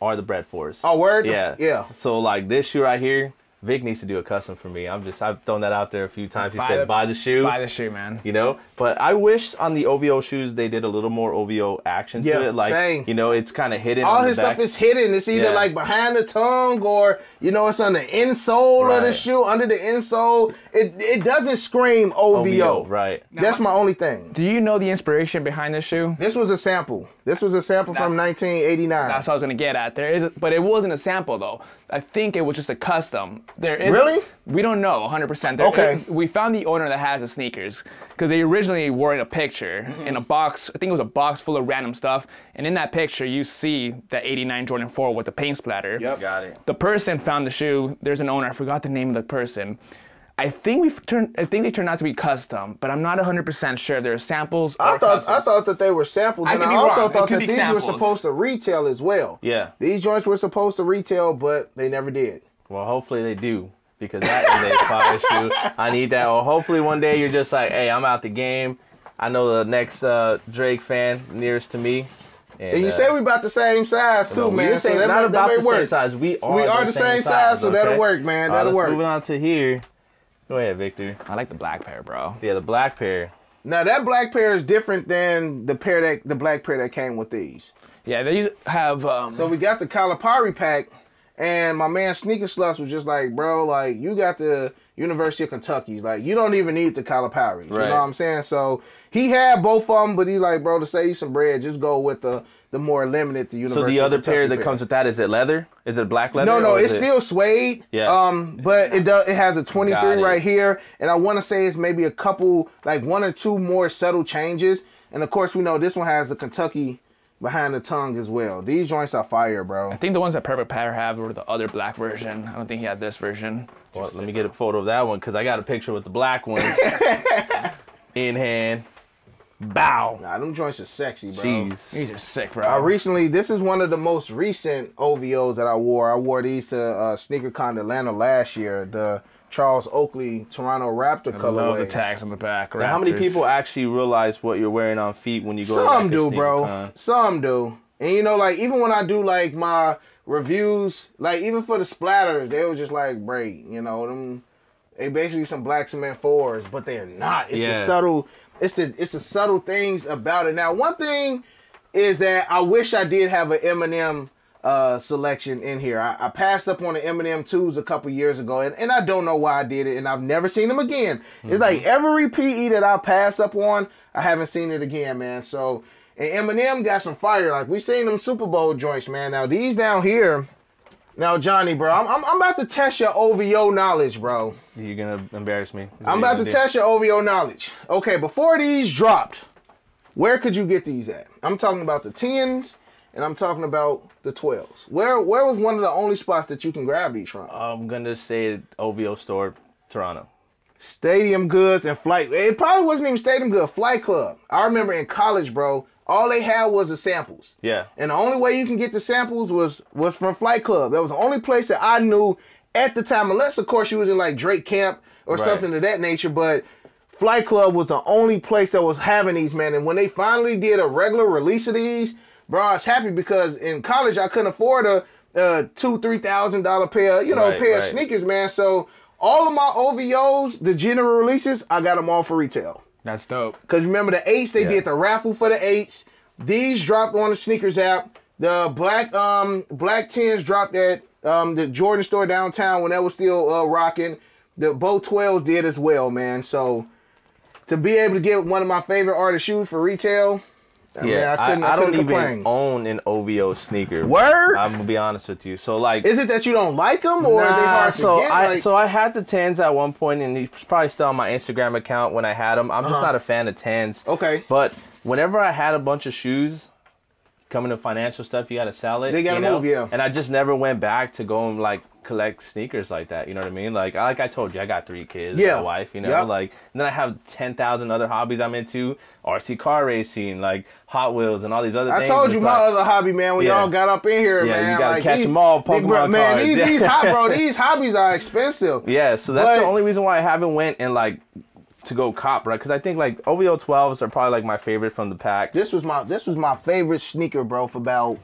are the Bread Force. Oh, word? Yeah, Yeah. So like this shoe right here, Vic needs to do a custom for me. I'm just I've thrown that out there a few times. He Buy said the- buy the shoe. Buy the shoe, man. you know, but I wish on the OVO shoes they did a little more OVO action to Yeah, it. Like same. you know, it's kind of hidden. all on the his back. stuff is hidden. It's either Yeah. like behind the tongue or you know it's on the insole of the shoe, under the insole. It it doesn't scream OVO. OVO, right? That's my only thing. Do you know the inspiration behind this shoe? This was a sample. This was a sample from 1989. That's what I was gonna get at. There is, but it wasn't a sample though. I think it was just a custom. There is Really? We don't know 100. percent Okay. We found the owner that has the sneakers because they originally were in a picture in a box. I think it was a box full of random stuff, and in that picture you see the '89 Jordan 4 with the paint splatter. Yep. Got it. The person found the shoe. There's an owner. I forgot the name of the person. I think we turned. I think they turned out to be custom, but I'm not 100% sure. There are samples. I or thought I thought that they were samples, I and could I be also wrong. It thought could that these samples. were supposed to retail as well. Yeah. These joints were supposed to retail, but they never did. Well, hopefully they do because that is a fire *laughs* shoe. I need that. Or hopefully one day you're just like, hey, I'm out the game. I know the next uh, Drake fan nearest to me. And you uh, say we about the same size too, no, man. we the so same, that not may- about may the same size. We are, We are the same size, so that'll work, man. That'll let's work. Moving on to here. Go ahead, Victor. I like the black pair, bro. Yeah, the black pair. Now that black pair is different than the pair that the black pair that came with these. Yeah, these have. Um, So we got the Calipari pack, and my man Sneaker Sluts was just like, bro, like you got the University of Kentucky's, like you don't even need the Calipari. You know what I'm saying? So he had both of them, but he's like, bro, to save you some bread, just go with the the more limited, the University. So the other pair that comes with that is it leather? Is it black leather? No, no, it's it- still suede. Yeah. Um, but it does. It has a 23 right here, and I want to say it's maybe a couple, like one or two more subtle changes. And of course, we know this one has the Kentucky behind the tongue as well. These joints are fire, bro. I think the ones that Perfect Pair have were the other black version. I don't think he had this version. Well, let me get a photo of that one because I got a picture with the black ones *laughs* in hand. Bow. Nah, them joints are sexy, bro. Jeez. These are sick, bro. I recently, this is one of the most recent OVOs that I wore. I wore these to uh, SneakerCon Atlanta last year, the Charles Oakley Toronto Raptor I colorway. love the tags on the back. Now, how many people actually realize what you're wearing on feet when you go? Some a do, bro. con? Some do. And you know, like even when I do like my reviews, like even for the splatters, they was just like great. You know, them they basically some black cement fours, but they're not. It's Yeah. the subtle. It's the it's the subtle things about it. Now, one thing is that I wish I did have an Eminem uh selection in here. I, I passed up on the Eminem twos a couple years ago, and, and I don't know why I did it, and I've never seen them again. It's like every PE that I pass up on, I haven't seen it again, man. So and Eminem got some fire. Like we seen them Super Bowl joints, man. Now these down here, now Johnny, bro, I'm I'm, I'm about to test your OVO knowledge, bro. You're gonna embarrass me. I'm about to do. test your OVO knowledge. Okay, before these dropped, where could you get these at? I'm talking about the 10s and I'm talking about the 12s. Where where was one of the only spots that you can grab these from? I'm gonna say OVO store, Toronto. Stadium Goods and Flight. It probably wasn't even Stadium Goods, Flight Club. I remember in college, bro, all they had was the samples. Yeah. And the only way you can get the samples was was from Flight Club. That was the only place that I knew at the time, unless of course you was in like Drake Camp or Right. something of that nature. But Flight Club was the only place that was having these, man. And when they finally did a regular release of these, bro, I was happy because in college I couldn't afford a, uh two, three thousand dollar pair, you know, Right, pair of sneakers, man. So all of my OVOs, the general releases, I got them all for retail. That's dope. Cause remember the eights, they Yeah. did the raffle for the eights. These dropped on the sneakers app. The black um black tens dropped at um the Jordan store downtown when that was still uh, rocking. The both twelves did as well, man. So to be able to get one of my favorite artist shoes for retail, I mean, Yeah, I couldn't, I, I, don't couldn't even own an OVO sneaker. Word? I'm gonna be honest with you. So like, Is it that you don't like them or are they Nah, hard to so get? I Like- so I had the tens at one point, and he's probably still on my Instagram account when I had them. I'm just Uh-huh. not a fan of tens. Okay. But whenever I had a bunch of shoes, coming to financial stuff, you gotta sell it. They gotta you know? move, yeah. And I just never went back to go and like collect sneakers like that. You know what I mean? Like I- like I told you, I got three kids, Yeah. a wife. You know, Yep. like and then I have ten thousand other hobbies I'm into: RC car racing, like Hot Wheels, and all these other I things. told you It's my like- other hobby, man. When Yeah. y'all got up in here, Yeah, man, you gotta like, catch these- 'em all, Pokemon man, cards. These, *laughs* these hot, bro, these hobbies are expensive. Yeah, so that's But- the only reason why I haven't went and like to go cop, right? Because I think like OVO 12s are probably like my favorite from the pack. This was my this was my favorite sneaker, bro, for about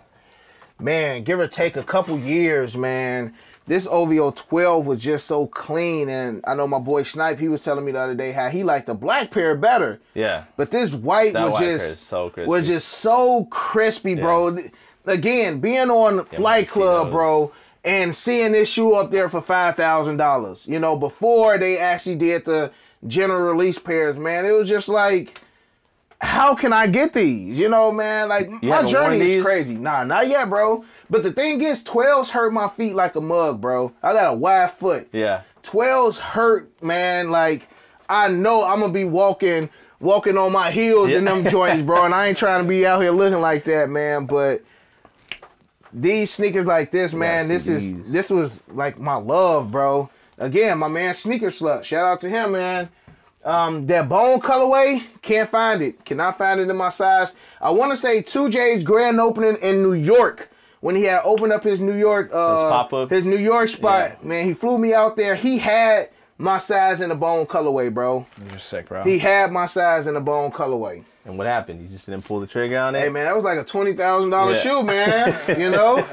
man, give or take a couple years, man. This OVO 12 was just so clean, and I know my boy Snipe. He was telling me the other day how he liked the black pair better, Yeah, but this white That was white just so crispy. was just so crispy, bro. Again, being on Flight Club, bro, and seeing this shoe up there for five thousand dollars. You know, before they actually did the general release pairs, man, it was just like, how can I get these? You know, man, like my journey is crazy. Nah, not yet, bro. But the thing is, 12s hurt my feet like a mug, bro. I got a wide foot. yeah. 12s hurt, man. Like I know I'm gonna be walking, walking on my heels in them joints, bro. And I ain't *laughs* trying to be out here looking like that, man. But these sneakers like this, man, this is these. this was like my love, bro. Again, my man Sneaker Slut. Shout out to him, man. Um, that bone colorway, can't find it. Cannot find it in my size. I want to say 2J's grand opening in New York when he had opened up his New York uh pop-up? his New York spot. Yeah. Man, he flew me out there. He had my size in the bone colorway, bro. You're sick, bro. He had my size in the bone colorway. And what happened? You just didn't pull the trigger on it. Hey man, that was like a twenty thousand dollar Yeah. shoe, man. *laughs* You know,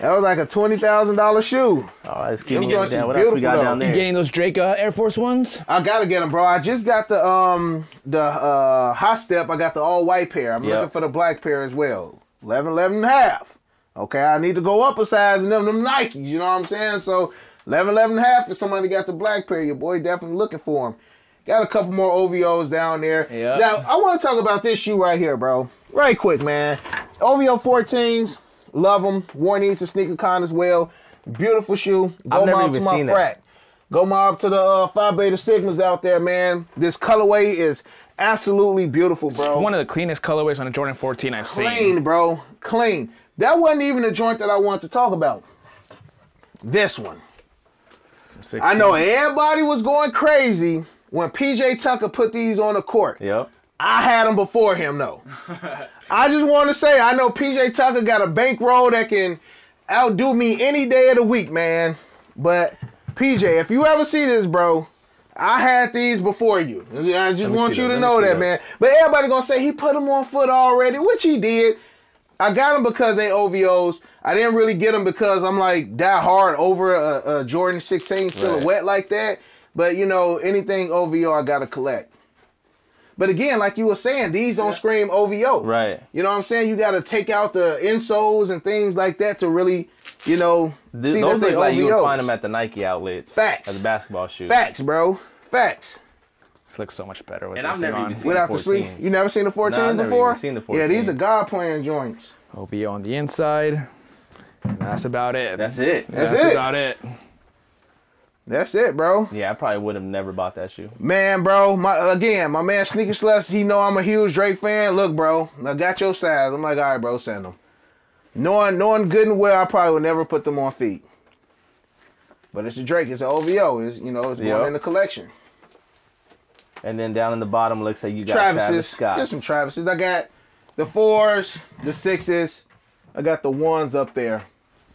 that was like a twenty thousand dollar shoe. All right, let's keep Them it joints down. is What else we got beautiful, down though. there? Getting those Drake uh, Air Force Ones? I gotta get them, bro. I just got the um the uh hot step. I got the all white pair. I'm Yep. looking for the black pair as well. 11, 11 and a half. Okay, I need to go up a size in them them Nikes. You know what I'm saying? So 11, 11 and a half. If somebody got the black pair, your boy definitely looking for them. Got a couple more OVOs down there. Yep. Now I want to talk about this shoe right here, bro. Right quick, man. OVO 14s, love them. Worn these to sneaker con as well. Beautiful shoe. Go I've mob to my seen that. frat. Go mob to the uh, Phi Beta Sigmas out there, man. This colorway is absolutely beautiful, bro. One of the cleanest colorways on a Jordan 14 I've Clean, seen. Clean, bro. Clean. That wasn't even the joint that I wanted to talk about. This one. I know everybody was going crazy when PJ Tucker put these on the court. Yep. I had them before him, though. *laughs* I just want to say, I know PJ Tucker got a bankroll that can outdo me any day of the week, man. But PJ, if you ever see this, bro, I had these before you. I just want you to Let know that, man. But everybody gonna say he put them on foot already, which he did. I got them because they OVOs. I didn't really get them because I'm like that hard over a, a Jordan 16 silhouette like that. But you know, anything OVO, I gotta collect. But again, like you were saying, these don't scream OVO. Right. You know what I'm saying? You got to take out the insoles and things like that to really, you know, Th- see those that look like you would find them at the Nike outlets. Facts. As a basketball shoe. Facts, bro. Facts. This looks so much better with And this I've thing never on. even seen Without the 14s. sleeve. You never seen the 14 Nah, I've never before? even seen the 14. Yeah, these are God playing joints. OVO on the inside. And that's about it. That's it. That's That's it. about it. That's it, bro. Yeah, I probably would have never bought that shoe. Man, bro, my again, my man Sneaker Sluts, he know I'm a huge Drake fan. Look, bro, I got your size. I'm like, all right, bro, send them. Knowing, knowing good and well, I probably would never put them on feet. But it's a Drake, it's an OVO, it's you know, it's Yep. going in the collection. And then down in the bottom looks like you got Travis's. Travis Scott. There's some Travis's. I got the fours, the sixes. I got the ones up there.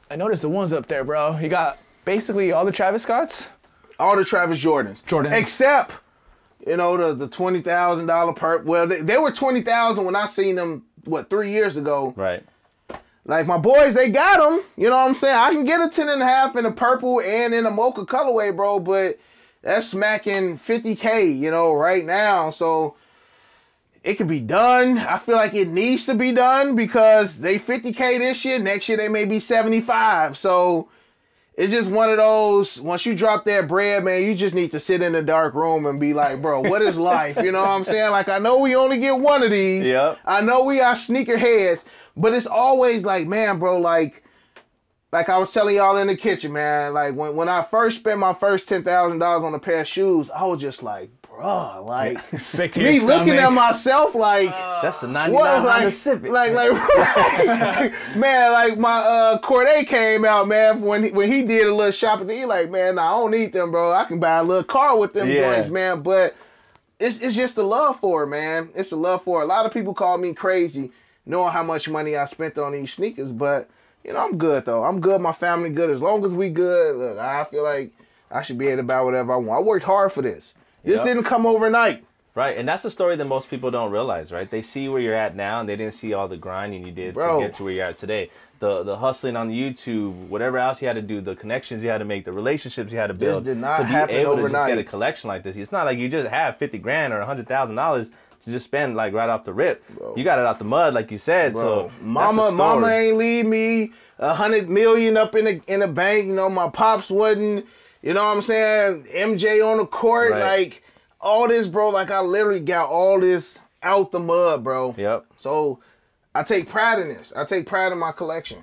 I noticed the ones up there, bro. You got basically all the Travis Scotts. All the Travis Jordans. Jordans. Except, you know, the the twenty thousand dollar per. Well, they, they were twenty thousand when I seen them. What three years ago? Right. like my boys, they got them. You know what I'm saying? I can get a 10 and a half in a purple and in a mocha colorway, bro, but that's smacking 50K, you know, right now. So it could be done. I feel like it needs to be done because they 50K this year. Next year they may be 75. So it's just one of those, once you drop that bread, man, you just need to sit in a dark room and be like, bro, what is life? You know what I'm saying? Like, I know we only get one of these. Yep. I know we are sneaker heads, but it's always like, man, bro, like, like I was telling y'all in the kitchen, man, like when, when I first spent my first ten thousand dollars on a pair of shoes, I was just like, bruh, like *laughs* Sick to me your looking at myself like That's a 99 what, Honda like, Civic. like, like, *laughs* man, like my uh, Corday came out, man. When he, when he did a little shopping, he like, man, nah, I don't need them, bro. I can buy a little car with them Yeah. joints, man. But it's it's just the love for it, man. It's a love for it. A lot of people call me crazy, knowing how much money I spent on these sneakers, but you know, I'm good though. I'm good. My family good. As long as we good, look, I feel like I should be able to buy whatever I want. I worked hard for this. This Yep. didn't come overnight. Right, and that's a story that most people don't realize, right? They see where you're at now, and they didn't see all the grinding you did Bro. to get to where you're at today. The the hustling on the YouTube, whatever else you had to do, the connections you had to make, the relationships you had to build did not to be happen able to just get a collection like this. It's not like you just have fifty grand or hundred thousand dollars to just spend like right off the rip. You got it out the mud, like you said. Bro, So mama, mama ain't leave me a hundred million up in the in the bank. You know, my pops wasn't. You know what I'm saying? MJ on the court, Right. like all this, bro. Like I literally got all this out the mud, bro. Yep, So I take pride in this. I take pride in my collection.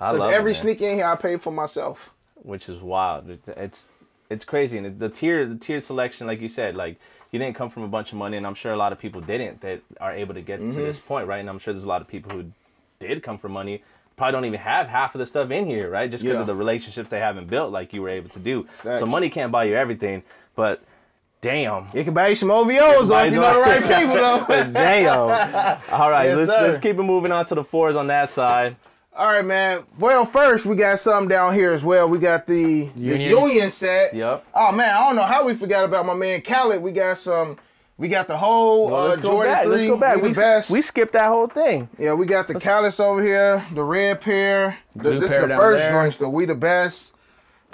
I love every it, sneaker in here I paid for myself. which is wild. It's it's crazy, and the tier the tier selection, like you said, like you didn't come from a bunch of money, and I'm sure a lot of people didn't that are able to get Mm-hmm. to this point, right? And I'm sure there's a lot of people who did come from money. Probably don't even have half of the stuff in here, right? Just because Yeah. of the relationships they haven't built, like you were able to do. Facts. So money can't buy you everything, but damn, It can buy you some OVOs though if you know the right people though. *laughs* damn. All right, Yes, let's sir. let's keep it moving on to the fours on that side. All right, man. Well, first we got some down here as well. We got the, the Union. Union set. Yep. Oh man, I don't know how we forgot about my man Khaled. We got some. We got the whole Well, uh, let's go Jordan back. 3. Let's go back. We, We, the best. we skipped that whole thing. yeah, we got the Khaleds over here, the red pair. The- this pair is the first there. joints, the We the Best.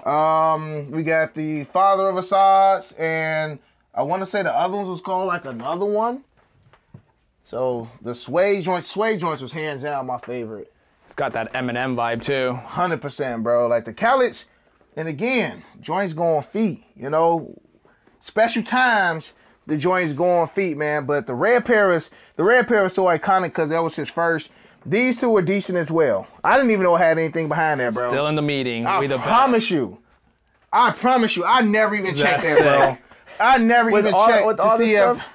Um, we got the Father of Asahd's, and I want to say the other ones was called like another one. So the sway joints, sway joints was hands down my favorite. It's got that Eminem vibe too. Hundred percent, bro. Like the Khaleds, and again, joints go on feet. You know, special times the joints go on feet, man. But the red pair is the red pair is so iconic because that was his first. These two were decent as well. I didn't even know I had anything behind that, bro. Still in the meeting. I we the promise you. I promise you. I never even checked That's that, bro. I never With even all- checked with to all the see if. stuff,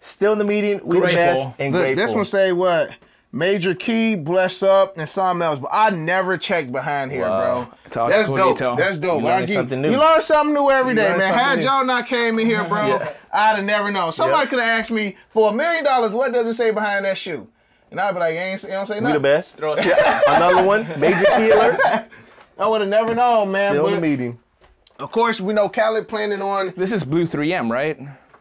Still in the meeting, we the best and Look, grateful. this one say what? Major key, bless up, and something else. But I never checked behind here, Wow. bro. It's all That's dope. detail. That's dope. You learn give- something new. You learn something new every day, man. something Had new. y'all not came in here, *laughs* bro, I'd have never known. Somebody Yep. could have asked me for a million dollars, what does it say behind that shoe? And I'd be like, you ain't you don't say we nothing. the best. Throw *laughs* it- Another one, major key alert. *laughs* I would have never known, man. Still But, meeting. of course, we know Khaled planning on. This is Blue 3M, right?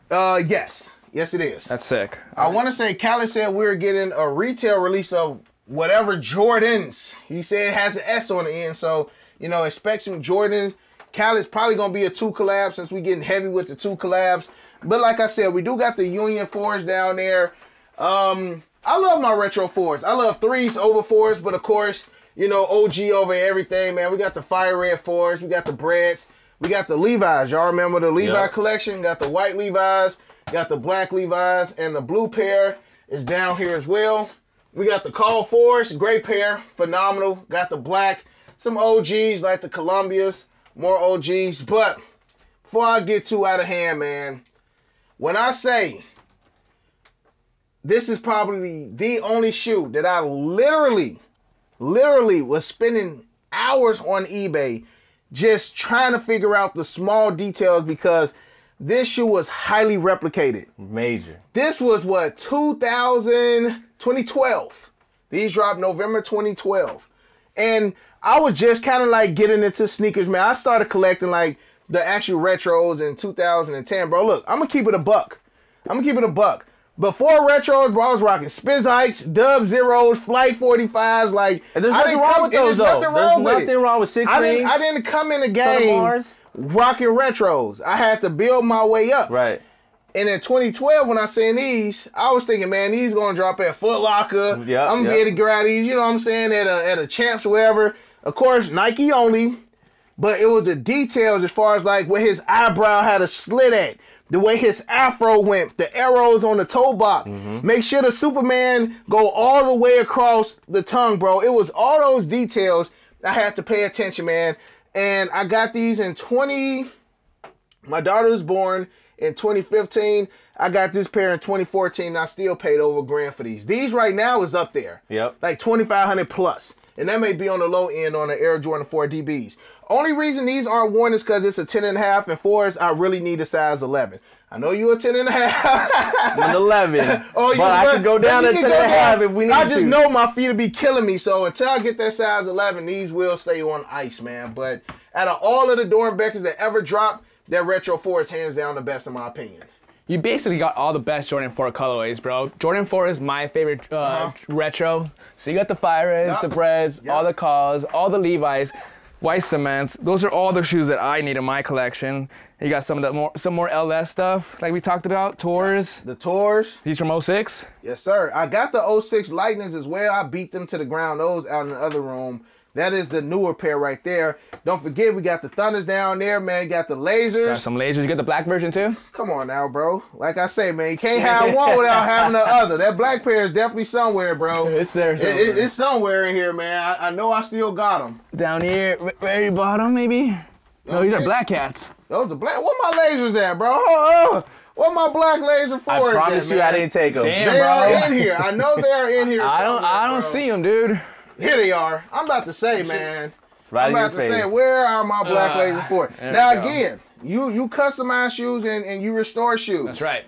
Uh, yes, yes, it is. That's sick. I want to say Khaled said we are getting a retail release of whatever Jordans. He said it has an S on the end, so you know expect some Jordans. Khaled's probably gonna be a two collab since we getting heavy with the two collabs. But like I said, we do got the Union fours down there. Um, I love my retro fours. I love threes over fours, but of course, you know OG over everything, man. We got the fire red fours, we got the breads, we got the Levi's. Y'all remember the Levi Yep. collection? Got the white Levi's, got the black Levi's, and the blue pair is down here as well. We got the Call Force, great pair, phenomenal. Got the black, some OGs like the Columbias, more OGs. But before I get too out of hand, man, when I say this is probably the only shoe that I literally, literally was spending hours on eBay just trying to figure out the small details because this shoe was highly replicated. Major. This was what 2000 2012. These dropped November 2012. And I was just kind of like getting into sneakers, man. I started collecting like the actual retros in 2010, bro. Look, I'm gonna keep it a buck. I'm gonna keep it a buck. Before retros, bro, I was rocking Spizikes, Dub Zeros, Flight 45s. Like, And there's nothing wrong come- with those, there's though. Nothing There's wrong with nothing it. wrong with six I didn't. I didn't come in the game Mars. Rocking retros. I had to build my way up. Right. And in 2012, when I seen these, I was thinking, man, these gonna drop at Foot Locker. Yep, I'm gonna yep. be able to grab these, you know what I'm saying, at a, at a Champs or whatever. Of course, Nike only, but it was the details as far as like where his eyebrow had a slit at, the way his afro went, the arrows on the toe box. Mm-hmm. Make sure the Superman go all the way across the tongue, bro. It was all those details I had to pay attention, man. And I got these in 20. My daughter was born in 2015. I got this pair in 2014. And I still paid over a grand for these. These right now is up there. Yep. Like 2,500 plus. And that may be on the low end on the Air Jordan 4 DBs. Only reason these aren't worn is because it's a 10 and a half and fours. I really need a size 11. I know you a 10 and a half. I'm an 11. *laughs* Oh, you but I but- could go down to can 10 and a half if we need to. I to. just know my feet will be killing me. So until I get that size 11, these will stay on ice, man. But out of all of the Doernbechers that ever dropped, that Retro 4 is hands down the best in my opinion. You basically got all the best Jordan 4 colorways, bro. Jordan 4 is my favorite uh, Uh-huh. retro. So you got the Fires, Yup. the Breads, all the Calls, all the Levi's, White Cements. Those are all the shoes that I need in my collection. You got some of the more some more LS stuff, like we talked about, Toros. The Toros, These from 06. yes sir. I got the 06 Lightnings as well. I beat them to the ground. Those out in the other room. That is the newer pair right there. Don't forget, we got the Thunders down there, man. You got the lasers. Got some lasers. You got the black version too? Come on now, bro. Like I say, man, you can't *laughs* have one without having the other. That black pair is definitely somewhere, bro. *laughs* It's there It- it- it's somewhere in here, man. I, I know I still got them. Down here, very bottom maybe. No, these are black cats. Those are black. What my lasers at, bro? Oh, oh. What my black laser for? I promise you I didn't take them. Damn. They bro. are in *laughs* here. I know they are in here. *laughs* I don't I don't bro. see them, dude. Here they are. I'm about to say, man. Right I'm about to say, where are my black Uh, laser for? Now again, you you customize shoes and, and you restore shoes. That's right.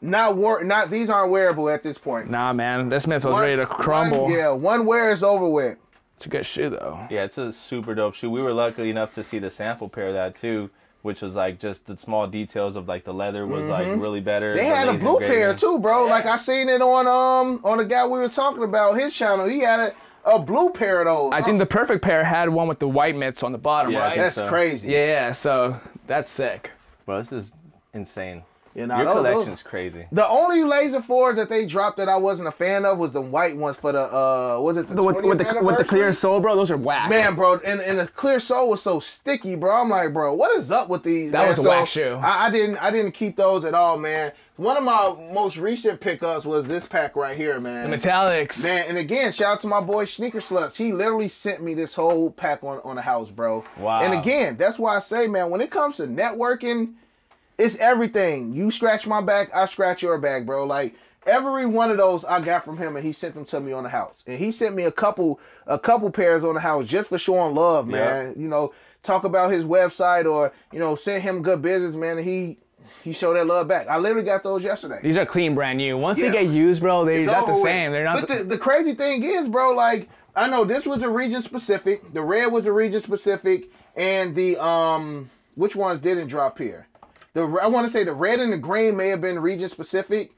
Not war. Not these aren't wearable at this point. Nah, man, this midsole's One- ready to crumble. One, yeah, one wear is over with. It's a good shoe though. Yeah, it's a super dope shoe. We were lucky enough to see the sample pair of that too, which was like just the small details of like the leather was like really better. Mm-hmm. They the had a laser blue pair too, bro. Like I seen it on um on the guy we were talking about his channel. He had a, a blue pair of those. I think the perfect pair had one with the white mitts on the bottom, Yeah, right? that's so. crazy. Yeah, so that's sick. Bro, this is insane. You know, Your those- those- collection's crazy. The only laser fours that they dropped that I wasn't a fan of was the white ones for the uh was it the, The, with, with the with the clear sole, bro, those are whack. Man, bro, and, and the clear sole was so sticky, bro. I'm like, bro, what is up with these? That man? was a So, whack shoe. I, I didn't, I didn't keep those at all, man. One of my most recent pickups was this pack right here, man. the metallics. Man, and again, shout out to my boy Sneaker Sluts. He literally sent me this whole pack on, on the house, bro. Wow. And again, that's why I say, man, when it comes to networking, it's everything. You scratch my back, I scratch your back, bro. Like every one of those I got from him, and he sent them to me on the house. And he sent me a couple, a couple pairs on the house just for showing love, man. You know, talk about his website or you know, send him good business, man. And he he showed that love back. I literally got those yesterday. These are clean, brand new. Once Yeah. they get used, bro, they're not the same. They're not. But the, the crazy thing is, bro, like I know this was a region specific. The red was a region specific, and the um, which ones didn't drop here? The I want to say the red and the green may have been region specific,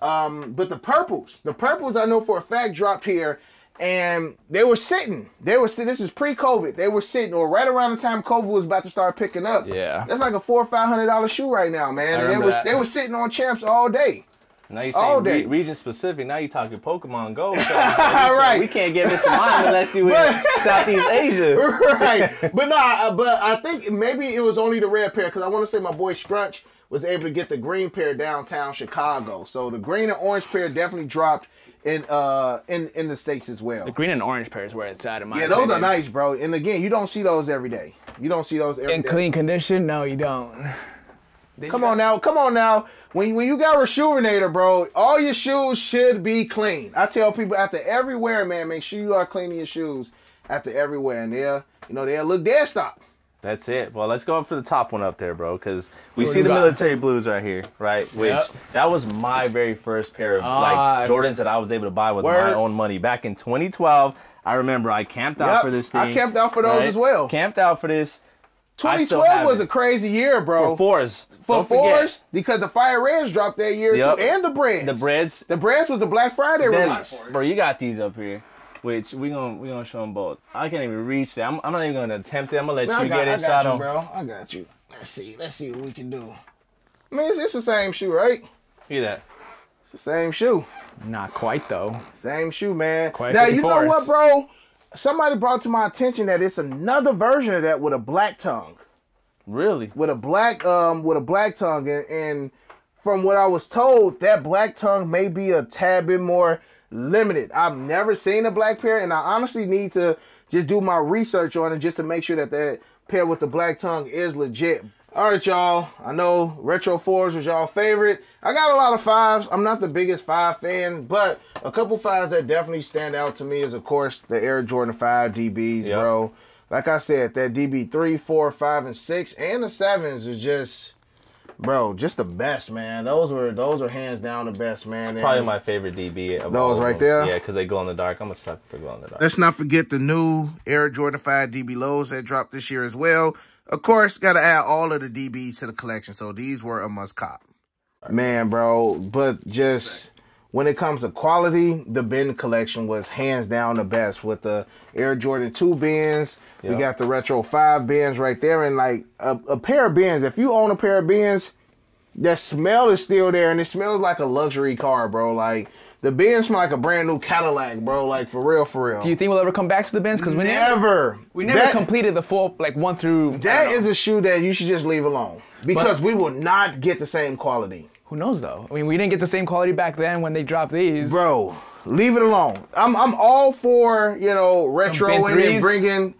um, but the purples, the purples, I know for a fact dropped here, and they were sitting. They were sitting. This is pre-COVID. They were sitting, or right around the time COVID was about to start picking up. Yeah. that's like a four or five hundred dollar shoe right now, man. And they was that. they were sitting on champs all day. Now you All saying re- day. region specific. Now you talking Pokemon Go. *laughs* So Right. We can't get Mr. Mime unless you in Southeast Asia. *laughs* right. *laughs* But no, uh, but I think maybe it was only the red pair because I want to say my boy Scrunch was able to get the green pair downtown Chicago. So the green and orange pair definitely dropped in uh in in the states as well. the green and orange pair is where it's at in my Yeah, those are nice, bro. And again, you don't see those every day. You don't see those every In day. clean condition? No, you don't. Come on now, come on now. When when you got a Reshoevn8r, bro, all your shoes should be clean. I tell people after every wear, man, make sure you are cleaning your shoes after every wear, and they'll you know they'll look dead stock. That's it. Well, let's go up for the top one up there, bro, because we What see the got? military blues right here, right? Which Yep. that was my very first pair of Ah. like Jordans that I was able to buy with my own money back in 2012. I remember I camped out Yep, for this thing. I camped out for those as well. Camped out for this. I still 2012 was it. a crazy year, bro. for fours. For Don't forget. fours, because the Fire Reds dropped that year Yep. too, and the Breads. The breads. The Breads was a Black Friday Then, release. bro, you got these up here, which we gonna we gonna show them both. I can't even reach that. I'm, I'm not even gonna attempt it. I'm gonna let Man, you got, get I it. got you, don't. bro. I got you. Let's see. Let's see what we can do. I mean, it's, it's the same shoe, right? See that? It's the same shoe. Not quite though. Same shoe, man. Quite now you know what, bro? Somebody brought to my attention that it's another version of that with a black tongue. Really? with a black um with a black tongue and, and from what I was told, that black tongue may be a tad bit more limited. I've never seen a black pair, and I honestly need to just do my research on it just to make sure that that pair with the black tongue is legit. All right, y'all. I know retro fours was y'all favorite. I got a lot of fives. I'm not the biggest five fan, but a couple fives that definitely stand out to me is, of course, the Air Jordan 5 DBs, Yep. bro. Like I said, that DB three, four, five, and six, and the sevens is just, bro, just the best, man. Those were those are hands down the best, man. Probably And my favorite DB. Of Those all of right them. there? Yeah, because they glow in the dark. I'm a sucker for glow in the dark. Let's not forget the new Air Jordan 5 DB lows that dropped this year as well. Of course, got to add all of the DBs to the collection. So these were a must cop. man, bro. But just when it comes to quality, the Bin collection was hands down the best with the Air Jordan 2 bins. We got the Retro 5 bins right there. And like a, a pair of bins, if you own a pair of bins, that smell is still there and it smells like a luxury car, bro. Like the Bins smell like a brand new Cadillac, bro. Like for real, for real. Do you think we'll ever come back to the Bins? Because we never, never. we never That- completed the full like one through. That is a shoe that you should just leave alone because we will not get the same quality. Who knows though? I mean, we didn't get the same quality back then when they dropped these. Bro, leave it alone. I'm I'm all for you know retro and bringing.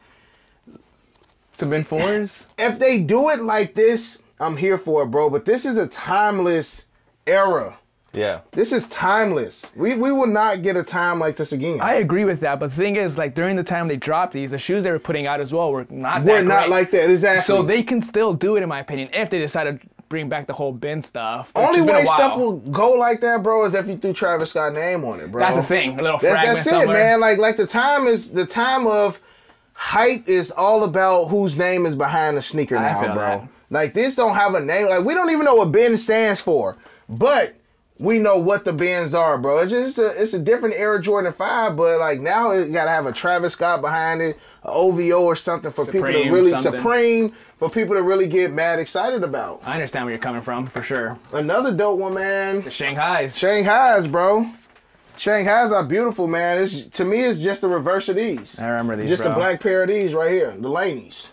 Some bin fours. If they do it like this, I'm here for it, bro. But this is a timeless era. Yeah. This is timeless. We we will not get a time like this again. I agree with that, but the thing is, like during the time they dropped these, the shoes they were putting out as well were not We're that not great. like that. Exactly. So they can still do it, in my opinion, if they decide to bring back the whole bin stuff. only has been a way stuff will go like that, bro, is if you threw Travis Scott name on it, bro. That's the thing. A little That's, fragment that's it, somewhere. man. Like like the time is the time of hype is all about whose name is behind the sneaker I now, feel bro. that. Like this don't have a name. Like we don't even know what Bin stands for, but we know what the Bins are, bro. It's just a, it's a different Air Jordan Five, but like now it got to have a Travis Scott behind it, a OVO or something for people to really something. supreme for people to really get mad excited about. I understand where you're coming from for sure. Another dope one, man. The Shanghai's. Shanghai's, bro. Shanghai's are beautiful, man. It's to me, it's just the reverse of these. I remember these. Just bro. a black pair of these right here, the Laneys.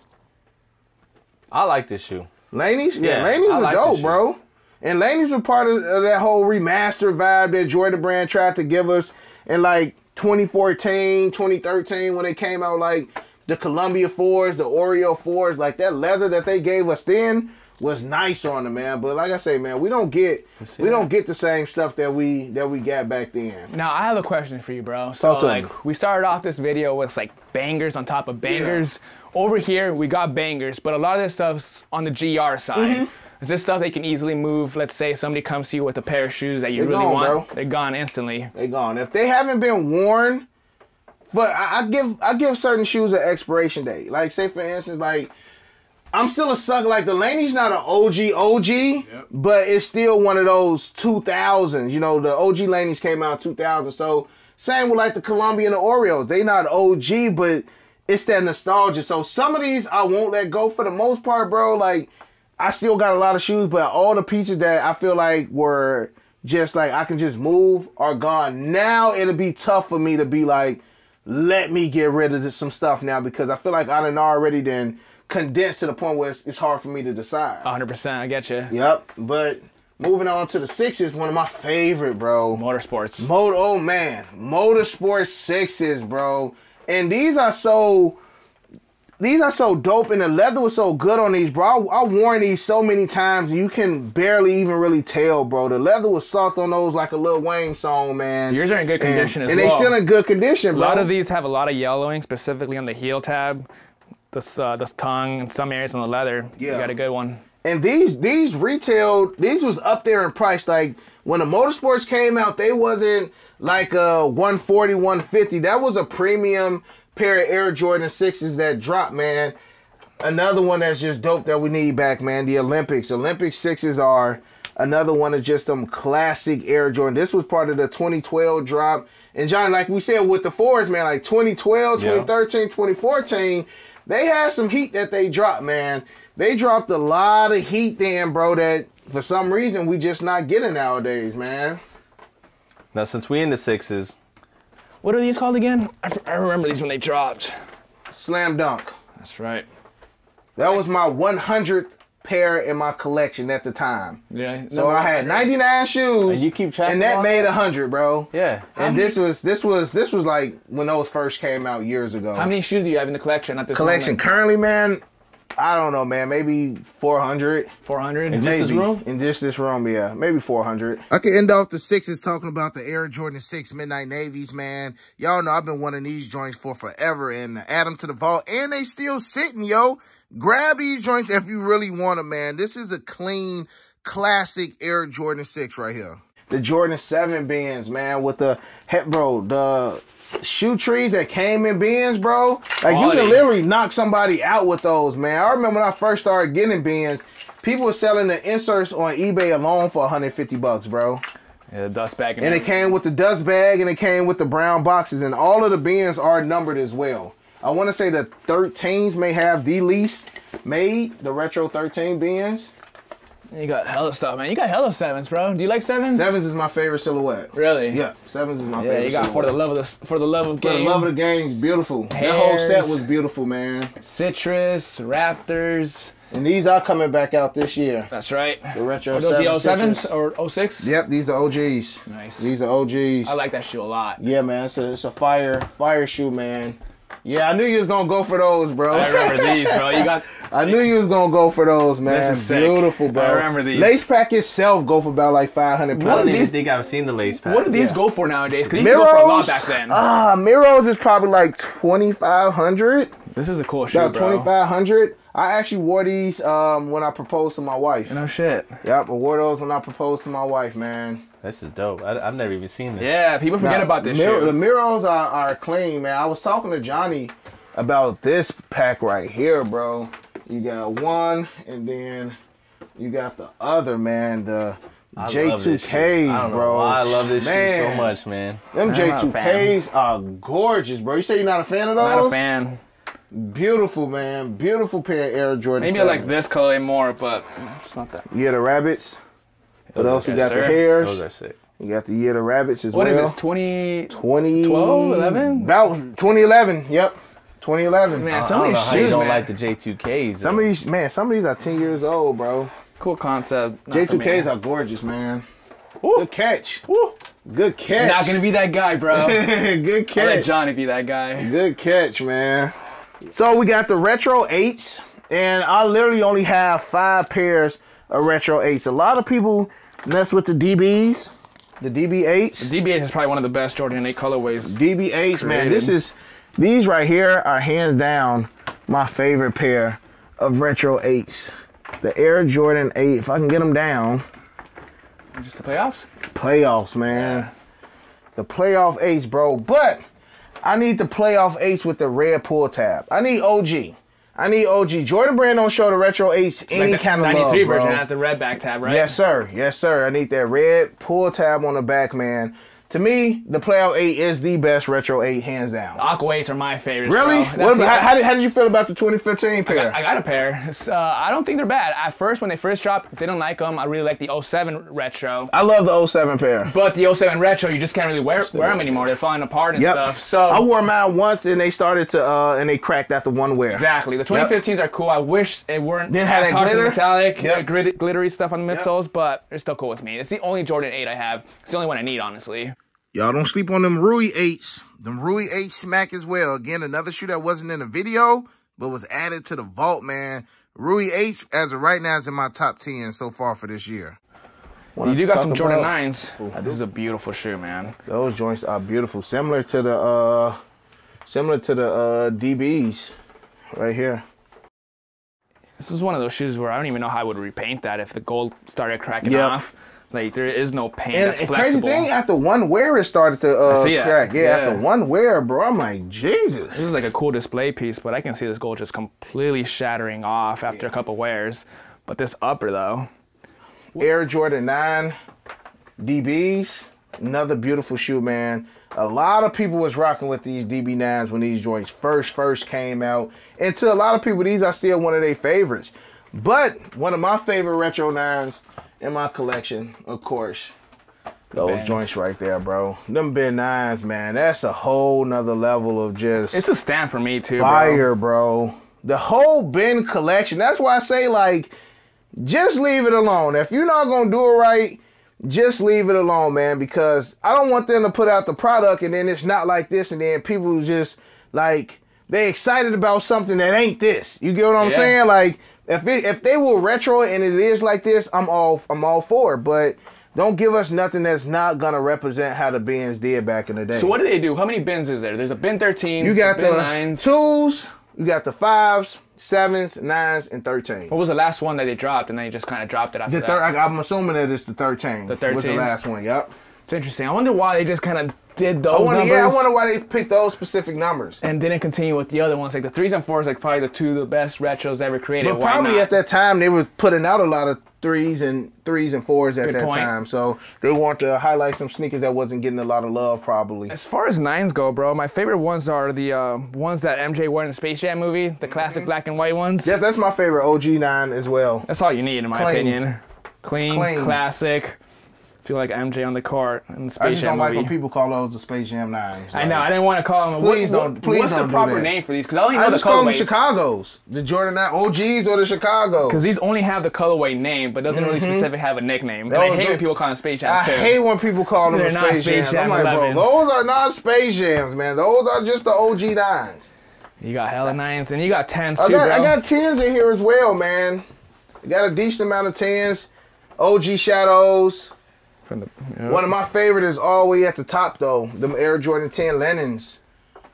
I like this shoe. Laneys, yeah, Yeah, Laneys I were like dope, bro. And Laneys were part of, of that whole remaster vibe that Jordan Brand tried to give us in like 2014, 2013 when they came out like the Columbia fours, the Oreo fours, like that leather that they gave us then was nice on them, man. But like I say, man, we don't get we don't get the same stuff that we that we got back then. Now I have a question for you, bro. So Talk to like me. we started off this video with like bangers on top of bangers. Over here we got bangers, but a lot of this stuff's on the GR side. Mm-hmm. Is this stuff they can easily move? Let's say somebody comes to you with a pair of shoes that you They're really gone, want. bro. They're gone instantly. They're gone. If they haven't been worn, but I, I give I give certain shoes an expiration date. Like say for instance, like I'm still a sucker. Like the Laney's not an OG OG, but it's still one of those 2000s. You know, the OG Laney's came out 2000. So same with like the Columbia and the Oreos. They not OG, but it's that nostalgia. So some of these I won't let go for the most part, bro. Like I still got a lot of shoes, but all the pieces that I feel like were just like I can just move are gone. Now it'll be tough for me to be like, let me get rid of this, some stuff now because I feel like I done already then condensed to the point where it's, it's hard for me to decide. 100%. I get you. Yep, but moving on to the sixes, one of my favorite, bro. Motorsports. Motor, oh man, motorsports sixes, bro. And these are so, these are so dope, and the leather was so good on these, bro. I, I worn these so many times, you can barely even really tell, bro. The leather was soft on those like a Lil Wayne song, man. Yours are in good and, condition as and well. And they still in good condition, bro. A lot of these have a lot of yellowing, specifically on the heel tab, this uh, this tongue, and some areas on the leather. Yeah. You got a good one. And these these retailed these was up there in price. Like when the motorsports came out, they wasn't like a 140, 150. That was a premium pair of Air Jordan sixes that dropped, man. another one that's just dope that we need back, man. The Olympics. Olympic sixes are another one of just them classic Air Jordan. This was part of the 2012 drop. And John, like we said with the fours, man, like 2012, Yeah. 2013, 2014, they had some heat that they dropped, man. They dropped a lot of heat then, bro, that for some reason we just not getting nowadays, man. Now, since we in the sixes, What are these called again? I, I remember these when they dropped. Slam dunk. That's right. That was my 100th pair in my collection at the time. Yeah. So I had 99 shoes. And you keep track And that all made that? 100, bro. yeah. And this was this was this was like when those first came out years ago. How many shoes do you have in the collection at this collection moment? currently, man? I don't know, man. Maybe 400. 400. in Just this room? In just this room, yeah. Maybe 400. I could end off the sixes talking about the Air Jordan 6 Midnight Navies, man. Y'all know I've been wanting these joints for forever and add them to the vault. And they still sitting, yo. Grab these joints if you really want them, man. This is a clean, classic Air Jordan 6 right here. The Jordan 7 bins, man, with the head, bro, the shoe trees that came in bins, bro. Like you can literally knock somebody out with those, man. I remember when I first started getting bins, people were selling the inserts on eBay alone for 150 bucks, bro. Yeah, the dust bag. And it came with the dust bag and it came with the brown boxes, and all of the bins are numbered as well. I want to say the 13s may have the least made, the retro 13 bins. You got hella stuff, man. You got hella sevens, bro. Do you like sevens? Sevens is my favorite silhouette. Really? Yeah, sevens is my Yeah, favorite. you got for the love of the for the love of For the love of the game's beautiful. That whole set was beautiful, man. Citrus, Raptors. And these are coming back out this year. That's right. The retro Are those the 07s citrus. or 06? Yep, these are OGs. Nice. These are OGs. I like that shoe a lot. Yeah, man, it's a, it's a fire fire shoe, man. Yeah, I knew you was gonna go for those, bro. I remember these, bro. You got *laughs* I knew you was gonna go for those, man. This is sick. Beautiful, bro. I remember these. Lace pack itself go for about like five hundred I pounds. don't these- think I've seen the lace pack. what do these Yeah. go for nowadays? Because these used go for a lot back then. Ah, Miros is probably like twenty five hundred. this is a cool shoe, About bro. twenty five hundred. I actually wore these um, when I proposed to my wife. No shit. Yep, I wore those when I proposed to my wife, man. This is dope. I, I've never even seen this. Yeah, people forget Now, about this the, Mir- shoe. The Miros are, are clean, man. I was talking to Johnny about this pack right here, bro. You got one, and then you got the other, man. The I love this shoe. J2Ks, I don't know bro. why I love this shoe Man. so much, man. Them I'm not a J2Ks are gorgeous, bro. You say you're not a fan of those? Not a fan. Beautiful, man. Beautiful pair of Air Jordan. Maybe I like this color more, but it's not that. Yeah, the rabbits. For those who Yes, got the sir. hairs, Those are sick. you got the year the rabbits as What well. is this? 20. 20, 12, 11? About 2011. Yep, 2011. Man, I some of these how you shoes, don't man. like the J2Ks. Some of these, man, some of these are 10 years old, bro. Cool concept. not. J2Ks are gorgeous, man. Good catch. Good catch. Not gonna be that guy, bro. *laughs* Good I'll let catch. Johnny be that guy. Good catch, man. So we got the retro eights, and I literally only have five pairs of retro eights. A lot of people mess with the DBs, the DB8s. The DB8 is probably one of the best Jordan 8 colorways. DB8s, man. This is these right here are hands down my favorite pair of retro eights. The Air Jordan 8. If I can get them down, Just the playoffs? playoffs, man. The playoff eights, bro. But I need the playoff eights with the red pull tab. I need OG. I need OG. Jordan Brand don't show the retro eights any Like the kind of 93 love, version has the red back tab, right? Yes, sir. Yes, sir. I need that red pull tab on the back, man. To me, the playoff eight is the best retro eight, hands down. Aqua 8s are my favorites. Really? What how, how did, how did you feel about the 2015 pair? I got a pair. Uh, I don't think they're bad. At first, when they first dropped, didn't like them. I really like the 07 retro. I love the 07 pair. But the 07 retro, you just can't really wear, wear them anymore. They're falling apart and Yep. stuff. So I wore mine once and they started to uh and they cracked after one wear. exactly, the 2015s are cool. I wish it weren't Didn't have that glitter? metallic, Yep. glittery stuff on the Yep. midsoles, but they're still cool with me. It's the only Jordan 8 I have. It's the only one I need, honestly. Y'all don't sleep on them Rui 8s. Them Rui 8 smack as well. Again, another shoe that wasn't in the video, but was added to the vault, man. Rui 8s, as of right now, is in my top 10 so far for this year. You do got some Jordan about- 9s. Uh, this is a beautiful shoe, man. Those joints are beautiful, similar to the uh similar to the uh DBs right here. This is one of those shoes where I don't even know how I would repaint that if the gold started cracking Yep. off. Like there is no pain. And that's the crazy flexible. thing, after one wear, it started to uh, see that. crack. Yeah, Yeah. after one wear, bro, I'm like, Jesus. This is like a cool display piece, but I can see this gold just completely shattering off after a couple wears. But this upper though, Air Jordan 9 DBs, another beautiful shoe, man. A lot of people was rocking with these DB9s when these joints first first came out. And to a lot of people, these are still one of their favorites. But one of my favorite retro 9s in my collection, of course, those joints right there, bro. Them Bin 9s, man, that's a whole nother level of just it's a stand for me too. Bro. fire, bro. The whole Bin collection. That's why I say like, just leave it alone. If you're not gonna do it right, just leave it alone, man. Because I don't want them to put out the product and then it's not like this, and then people just like they excited about something that ain't this. You get what I'm Yeah. saying? Like if it, if they were retro and it is like this, I'm all I'm all for it. But don't give us nothing that's not gonna represent how the Bins did back in the day. So what do they do? How many bins is there? There's a bin 13. You got the nines. twos, you got the fives, sevens, nines, and thirteen. What was the last one that they dropped, and then they just kind of dropped it after The that? I, I'm assuming that it's the thirteen. The thirteen was the last one. Yep. It's interesting. I wonder why they just kind of did those I wonder, numbers yeah, I wonder why they picked those specific numbers. and didn't continue with the other ones. Like the threes and fours, like probably the two of the best retros ever created. But why probably not? at that time they were putting out a lot of threes and threes and fours at Good that point. time, so they want to highlight some sneakers that wasn't getting a lot of love, probably. As far as nines go, bro, my favorite ones are the uh, ones that MJ wore in the Space Jam movie, the classic black and white ones. Yeah, that's my favorite OG nine as well. That's all you need, in my Clean. opinion. Clean, Clean. classic. Feel like MJ on the court in the I Space just Jam don't like movie. when people call those the Space Jam nines. I know. I didn't want to call them. Please what, don't- please What's don't the do proper that. name for these? Because I only know I the just call them colorway. Chicago's, the Jordan 9 OGs or the Chicago. Because these only have the colorway name, but doesn't really mm-hmm. specific have a nickname. And I Those hate do- when people call them Space Jams. I too. hate when people call them They're the not Space, Space Jams. Jam I'm like, bro, 11s. those are not Space Jams, man. Those are just the OG nines. You got hella nines, and you got tens I too, got, bro. I got tens in here as well, man. I got a decent amount of tens. OG shadows. From the, One of my favorite is all the way at the top though. Them Air Jordan 10 Linens,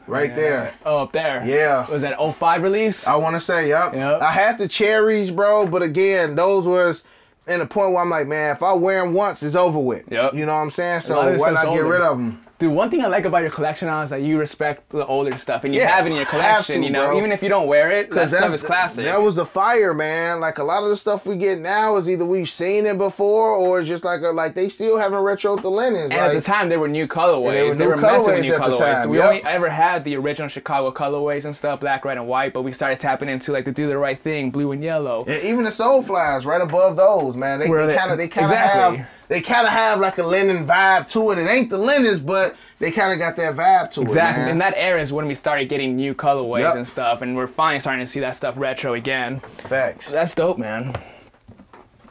right there. Oh, up there. Yeah. Was that 05 release? I want to say, yep. Yep. I had the cherries, bro, but again, those was in a point where I'm like, man, if I wear them once, it's over with. Yep. You know what I'm saying? So lot of why not get older. rid of them? Dude, one thing I like about your collection now is that you respect the older stuff, and you Yeah, have it in your collection. to, you know, bro. even if you don't wear it, that stuff is classic. That was the fire, man. Like a lot of the stuff we get now is either we've seen it before or it's just like a, like they still haven't retro the linens. and like, at the time, they were new colorways. they were they new were messing with new colorways. So we yep. only ever had the original Chicago colorways and stuff, black, red, and white. But we started tapping into like the do the right thing, blue and yellow. And even the soul flies right above those, man. They- kind of they kind of Exactly. have they kind of have like a linen vibe to it. It ain't the linens, but they kind of got that vibe to Exactly. it. man. In that era is when we started getting new colorways Yep. and stuff, and we're finally starting to see that stuff retro again. Facts. That's dope, man.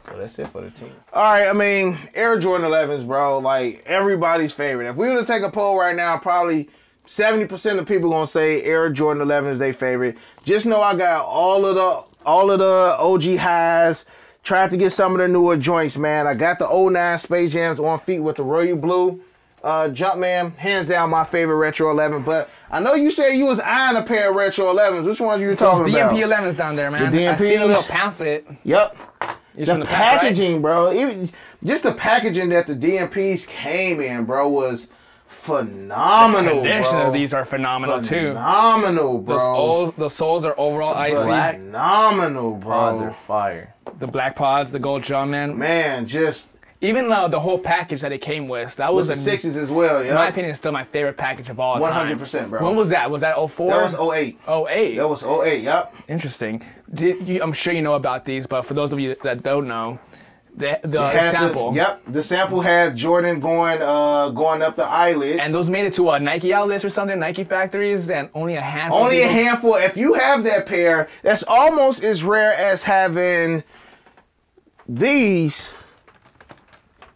So that's it for the team. All right, I mean, Air Jordan 11s, bro, like everybody's favorite. If we were to take a poll right now, probably 70% of people gonna say Air Jordan 11 is their favorite. Just know I got all of the all of the OG highs. Tried to get some of the newer joints, man. I got the 09 Space Jams on feet with the royal blue. Uh, Jumpman, hands down my favorite retro 11. But I know you said you was eyeing a pair of retro 11s. Which ones you were Those talking about? The DMP 11s down there, man. The I see a DMPs? little pamphlet. Yep. The the pack, right? packaging, bro. Even just the packaging that the DMPs came in, bro, was phenomenal. Condition bro. of these are phenomenal too. Phenomenal, bro. Those old, the soles are overall icy. Black. phenomenal, Pods bro. are fire. The black pods, the gold jump man. Man, just Even uh, the whole package that it came with, that with was the a, sixes as well. in my Yeah, opinion, still my favorite package of all time. 100%, bro. When was that? Was that 04? that was 08. 08. That was 08. Yep. Interesting. Did you, I'm sure you know about these, but for those of you that don't know, the, the Had the- sample. yep. The sample had Jordan going uh going up the eyelids. And those made it to uh, Nike outlets or something, Nike factories, and only a handful. Only a handful. If you have that pair, that's almost as rare as having these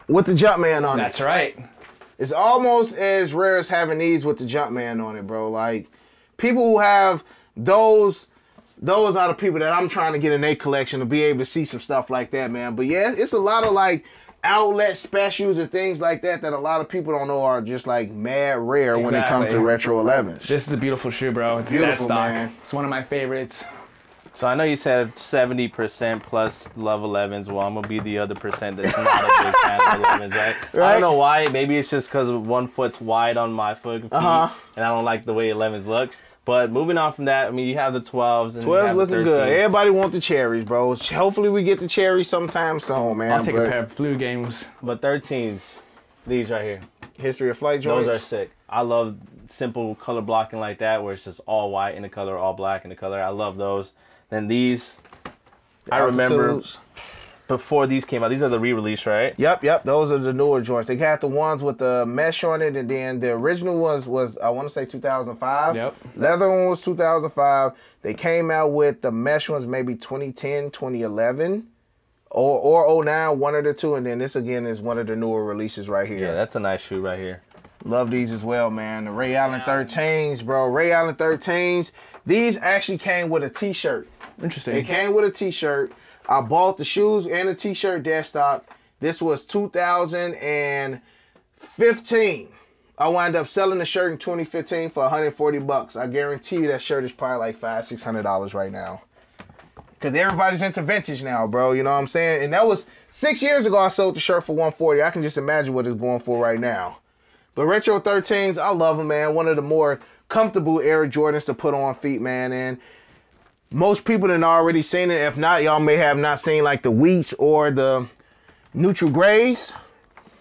with the Jumpman on That's it. That's right. It's almost as rare as having these with the Jumpman on it, bro. Like people who have those, those are the people that I'm trying to get in their collection to be able to see some stuff like that, man. But yeah, it's a lot of like outlet specials and things like that that a lot of people don't know are just like mad rare when it comes to retro 11s. This is a beautiful shoe, bro. It's Beautiful, dead stock. man. It's one of my favorites. So I know you said seventy percent plus love 11s. Well, I'm gonna be the other percent that's not a big fan of 11s, right? I don't know why. Maybe it's just because one foot's wide on my foot feet, Uh-huh. and I don't like the way 11s look. But moving on from that, I mean, you have the 12s and 12's looking the good. Everybody want the cherries, bro. Hopefully we get the cherries sometime soon, man. I'll take a pair of flu games. But 13s, these right here, History of flight those are sick. I love simple color blocking like that, where it's just all white in the color, all black in the color. I love those. Then these, I remember Altitudes. Before these came out. These are the re-release, right? Yep, yep. Those are the newer joints. They got the ones with the mesh on it, and then the original ones was I want to say 2005. Yep. Leather one was 2005. They came out with the mesh ones maybe 2010, 2011, or or 09, one of the two, and then this again is one of the newer releases right here. Yeah, that's a nice shoe right here. Love these as well, man. The Ray Allen 13s, bro. Ray Allen 13s. These actually came with a T-shirt. Interesting. It came with a T-shirt. I bought the shoes and the T-shirt stock. This was 2015. I wound up selling the shirt in 2015 for 140 bucks. I guarantee you that shirt is probably like five, six hundred dollars right now. Cause everybody's into vintage now, bro. You know what I'm saying? And that was six years ago. I sold the shirt for 140. I can just imagine what it's going for right now. But retro 13s, I love them, man. One of the more comfortable Air Jordans to put on feet, man. And most people have already seen it. If not, y'all may have not seen like the wheats or the neutral grays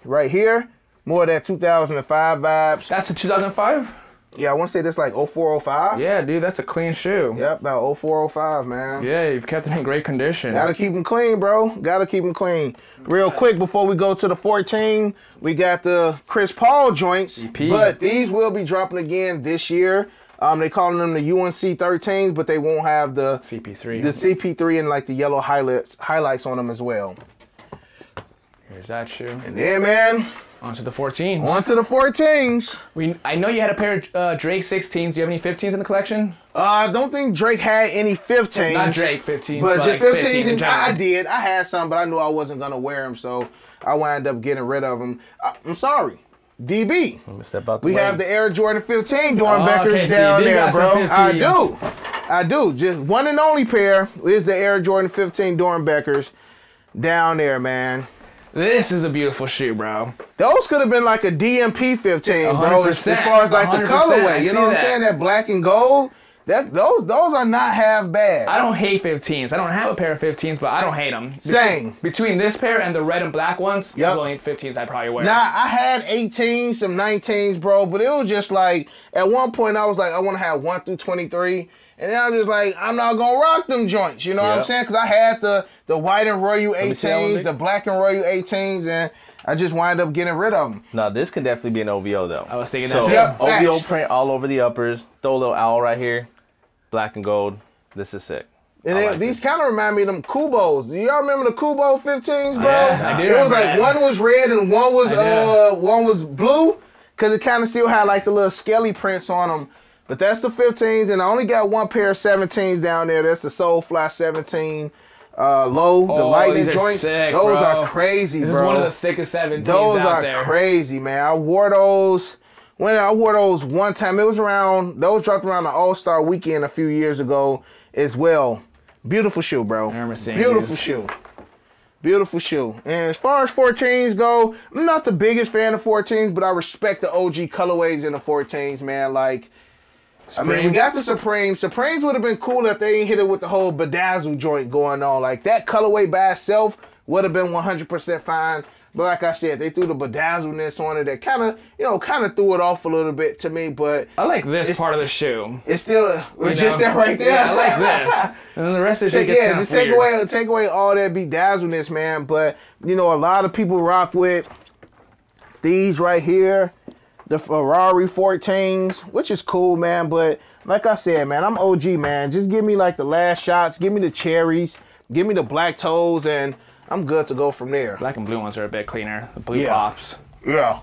right here. More of that 2005 vibes. That's a 2005? Yeah, I want to say this like 0405. Yeah, dude, that's a clean shoe. Yep, about 0405, man. Yeah, you've kept it in great condition. Gotta keep them clean, bro. Gotta keep them clean. Real quick before we go to the 14, we got the Chris Paul joints, but these will be dropping again this year. Um, they calling them the UNC 13s, but they won't have the CP3. the CP3 and like the yellow highlights highlights on them as well. Here's that shoe. And then, man, On to the 14s. on to the 14s. We, I know you had a pair of uh, Drake 16s. Do you have any 15s in the collection? Uh, I don't think Drake had any 15s. Not Drake 15s, But, but, just like 15s, 15s in and general. I did. I had some, but I knew I wasn't gonna wear them, so I wound up getting rid of them. I, I'm sorry, DB. Step out the We way. have the Air Jordan 15 Oh, Doernbechers okay, down do there, bro. I do. I do. Just one and only pair is the Air Jordan 15 Doernbechers down there, man. This is a beautiful shoe, bro. Those could have been like a DMP 15, bro. As, as far as like the colorway, you know what I'm saying? That black and gold. That those those are not half bad. I don't hate 15s. I don't have a pair of 15s, but I don't hate them. Same. Between this pair and the red and black ones, Yep. those only 15s I probably wear. Nah, I had 18s, some 19s, bro, but it was just like at one point I was like, I want to have one through 23, and then I'm just like, I'm not gonna rock them joints, you know what I'm saying? Because I had the the white and royal me see that one, 18s, the black and royal 18s, and I just wind up getting rid of them. Now this can definitely be an OVO though. I was thinking so, that too. Yep, OVO facts. print all over the uppers. Throw a little owl right here, black and gold. This is sick. And like these kind of remind me of them Kubos. Do y'all remember the Kubo 15s, bro? Yeah, I do It was like that. one was red and one was uh one was blue, cause it kind of still had like the little skelly prints on them. But that's the 15s, and I only got one pair of 17s down there. That's the Solefly 17 uh, low, the Oh, lightning these are joints. sick, those bro. are crazy, This bro. is one of the sickest 17s Those out are there. crazy, man. I wore those when I wore those one time. It was around those dropped around the All Star weekend a few years ago as well. Beautiful shoe, bro. Beautiful shoe. Beautiful shoe. And as far as 14s go, I'm not the biggest fan of 14s, but I respect the OG colorways in the 14s, man. Like, I mean, we got the Supremes. Supremes would have been cool if they ain't hit it with the whole bedazzle joint going on. Like that colorway by itself would have been 100% fine. But like I said, they threw the bedazzleness on it that kind of, you know, kind of threw it off a little bit to me. But I like this part of the shoe. it's still, it's just know? that right there. Yeah, I like this. *laughs* And then the rest of the gets yeah, just take away, take away all that bedazzleness, man. But you know, a lot of people rock with these right here, the Ferrari 14s, which is cool, man. But like I said, man, I'm OG, man. Just give me like the last shots, give me the cherries, give me the black toes, and I'm good to go from there. Black and blue ones are a bit cleaner. The blue Yeah. pops. Yeah.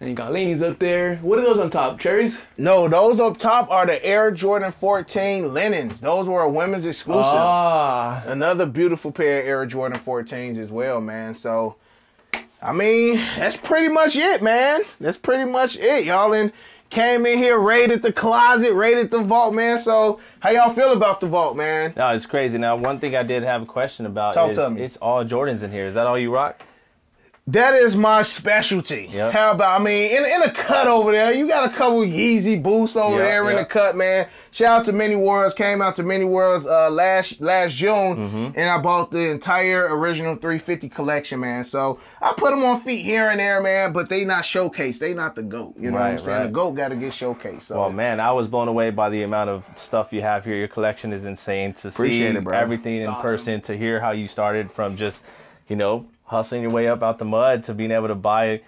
And you got Laneys up there. What are those on top? Cherries? No, those up top are the Air Jordan 14 linens. Those were a women's exclusive. Ah. Another beautiful pair of Air Jordan 14s as well, man. So, I mean, that's pretty much it, man. That's pretty much it, y'all. And Came in here, raided the closet, raided the vault, man. So how y'all feel about the vault, man? No, it's crazy. Now, one thing I did have a question about Talk is it's all Jordans in here. Is that all you rock? That is my specialty. Yep. How about I mean, in, in a cut over there, you got a couple Yeezy boosts over Yep, there in the cut, man. Shout out to Many Worlds. Came out to Many Worlds uh, last last June, Mm-hmm. and I bought the entire original 350 collection, man. So I put them on feet here and there, man. But they not showcased. They not the goat. You know what I'm saying? right. The goat got to get showcased. So Well, man, I was blown away by the amount of stuff you have here. Your collection is insane. To Appreciate see it, bro. everything in awesome. person, person, to hear how you started from just, you know, hustling your way up out the mud to being able to buy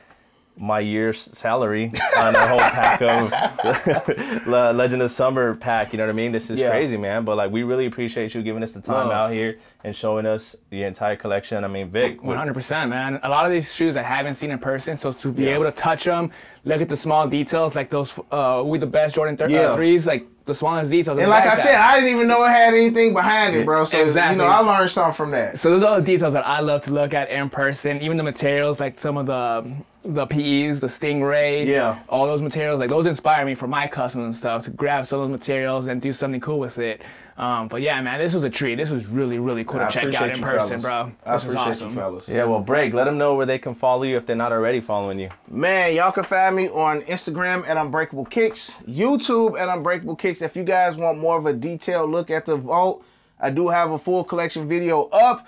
my year's salary on a whole pack of *laughs* Le- Legend of Summer pack. You know what I mean? This is Yeah. crazy, man. But like, we really appreciate you giving us the time Love. out here and showing us the entire collection. I mean, Vic, 100%, man. A lot of these shoes I haven't seen in person, so to be Yeah. able to touch them, look at the small details, like those uh, with the best Jordan thir- Yeah. uh, threes, like the smallest details. and like I said, I didn't even know it had anything behind it, bro. So Exactly. you know, I learned something from that. so those are the details that I love to look at in person. Even the materials, like some of the the PEs, the Stingray, Yeah. all those materials, like those inspire me for my custom and stuff to grab some of those materials and do something cool with it. Um, but yeah, man, this was a treat. This was really, really cool I to check out in you person, fellas. bro. I This was awesome. you, fellas. yeah, well, break. Let them know where they can follow you if they're not already following you. Man, y'all can find me on Instagram at Unbreakable Kicks, YouTube at Unbreakable Kicks. If you guys want more of a detailed look at the vault, I do have a full collection video up.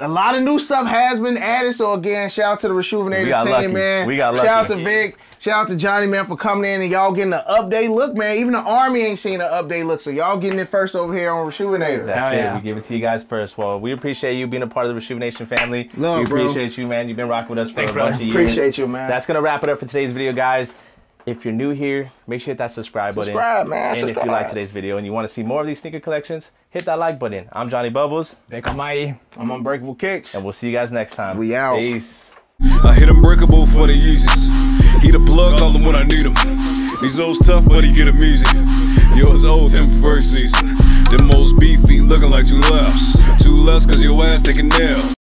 A lot of new stuff has been added. So again, shout out to the We Reshoevn8r got team, lucky. man. We got lucky. Shout out lucky. to Vic. Shout out to Johnny, man, for coming in and y'all getting an update look, man. Even the army ain't seen an update look, so y'all getting it first over here on Reshoevn8r. That's Hell it. yeah. We give it to you guys first. Well, we appreciate you being a part of the Rejuvenation family. Love, we bro. appreciate you, man. You've been rocking with us for Thanks, a brother. bunch of years. Appreciate you, man. That's gonna wrap it up for today's video, guys. If you're new here, make sure you hit that subscribe button. Subscribe, man. And if you like today's video and you want to see more of these sneaker collections, hit that like button. I'm Johnny Bubbles, Vic Almighty. I'm Unbreakable Kicks. and we'll see you guys next time. We out. Peace. I hit unbreakable for the uses. He the plug, call him when I need him. These old tough, but he get him easy. Yours old him first season. The most beefy, looking like two laps. Two less, cause your ass taking nail.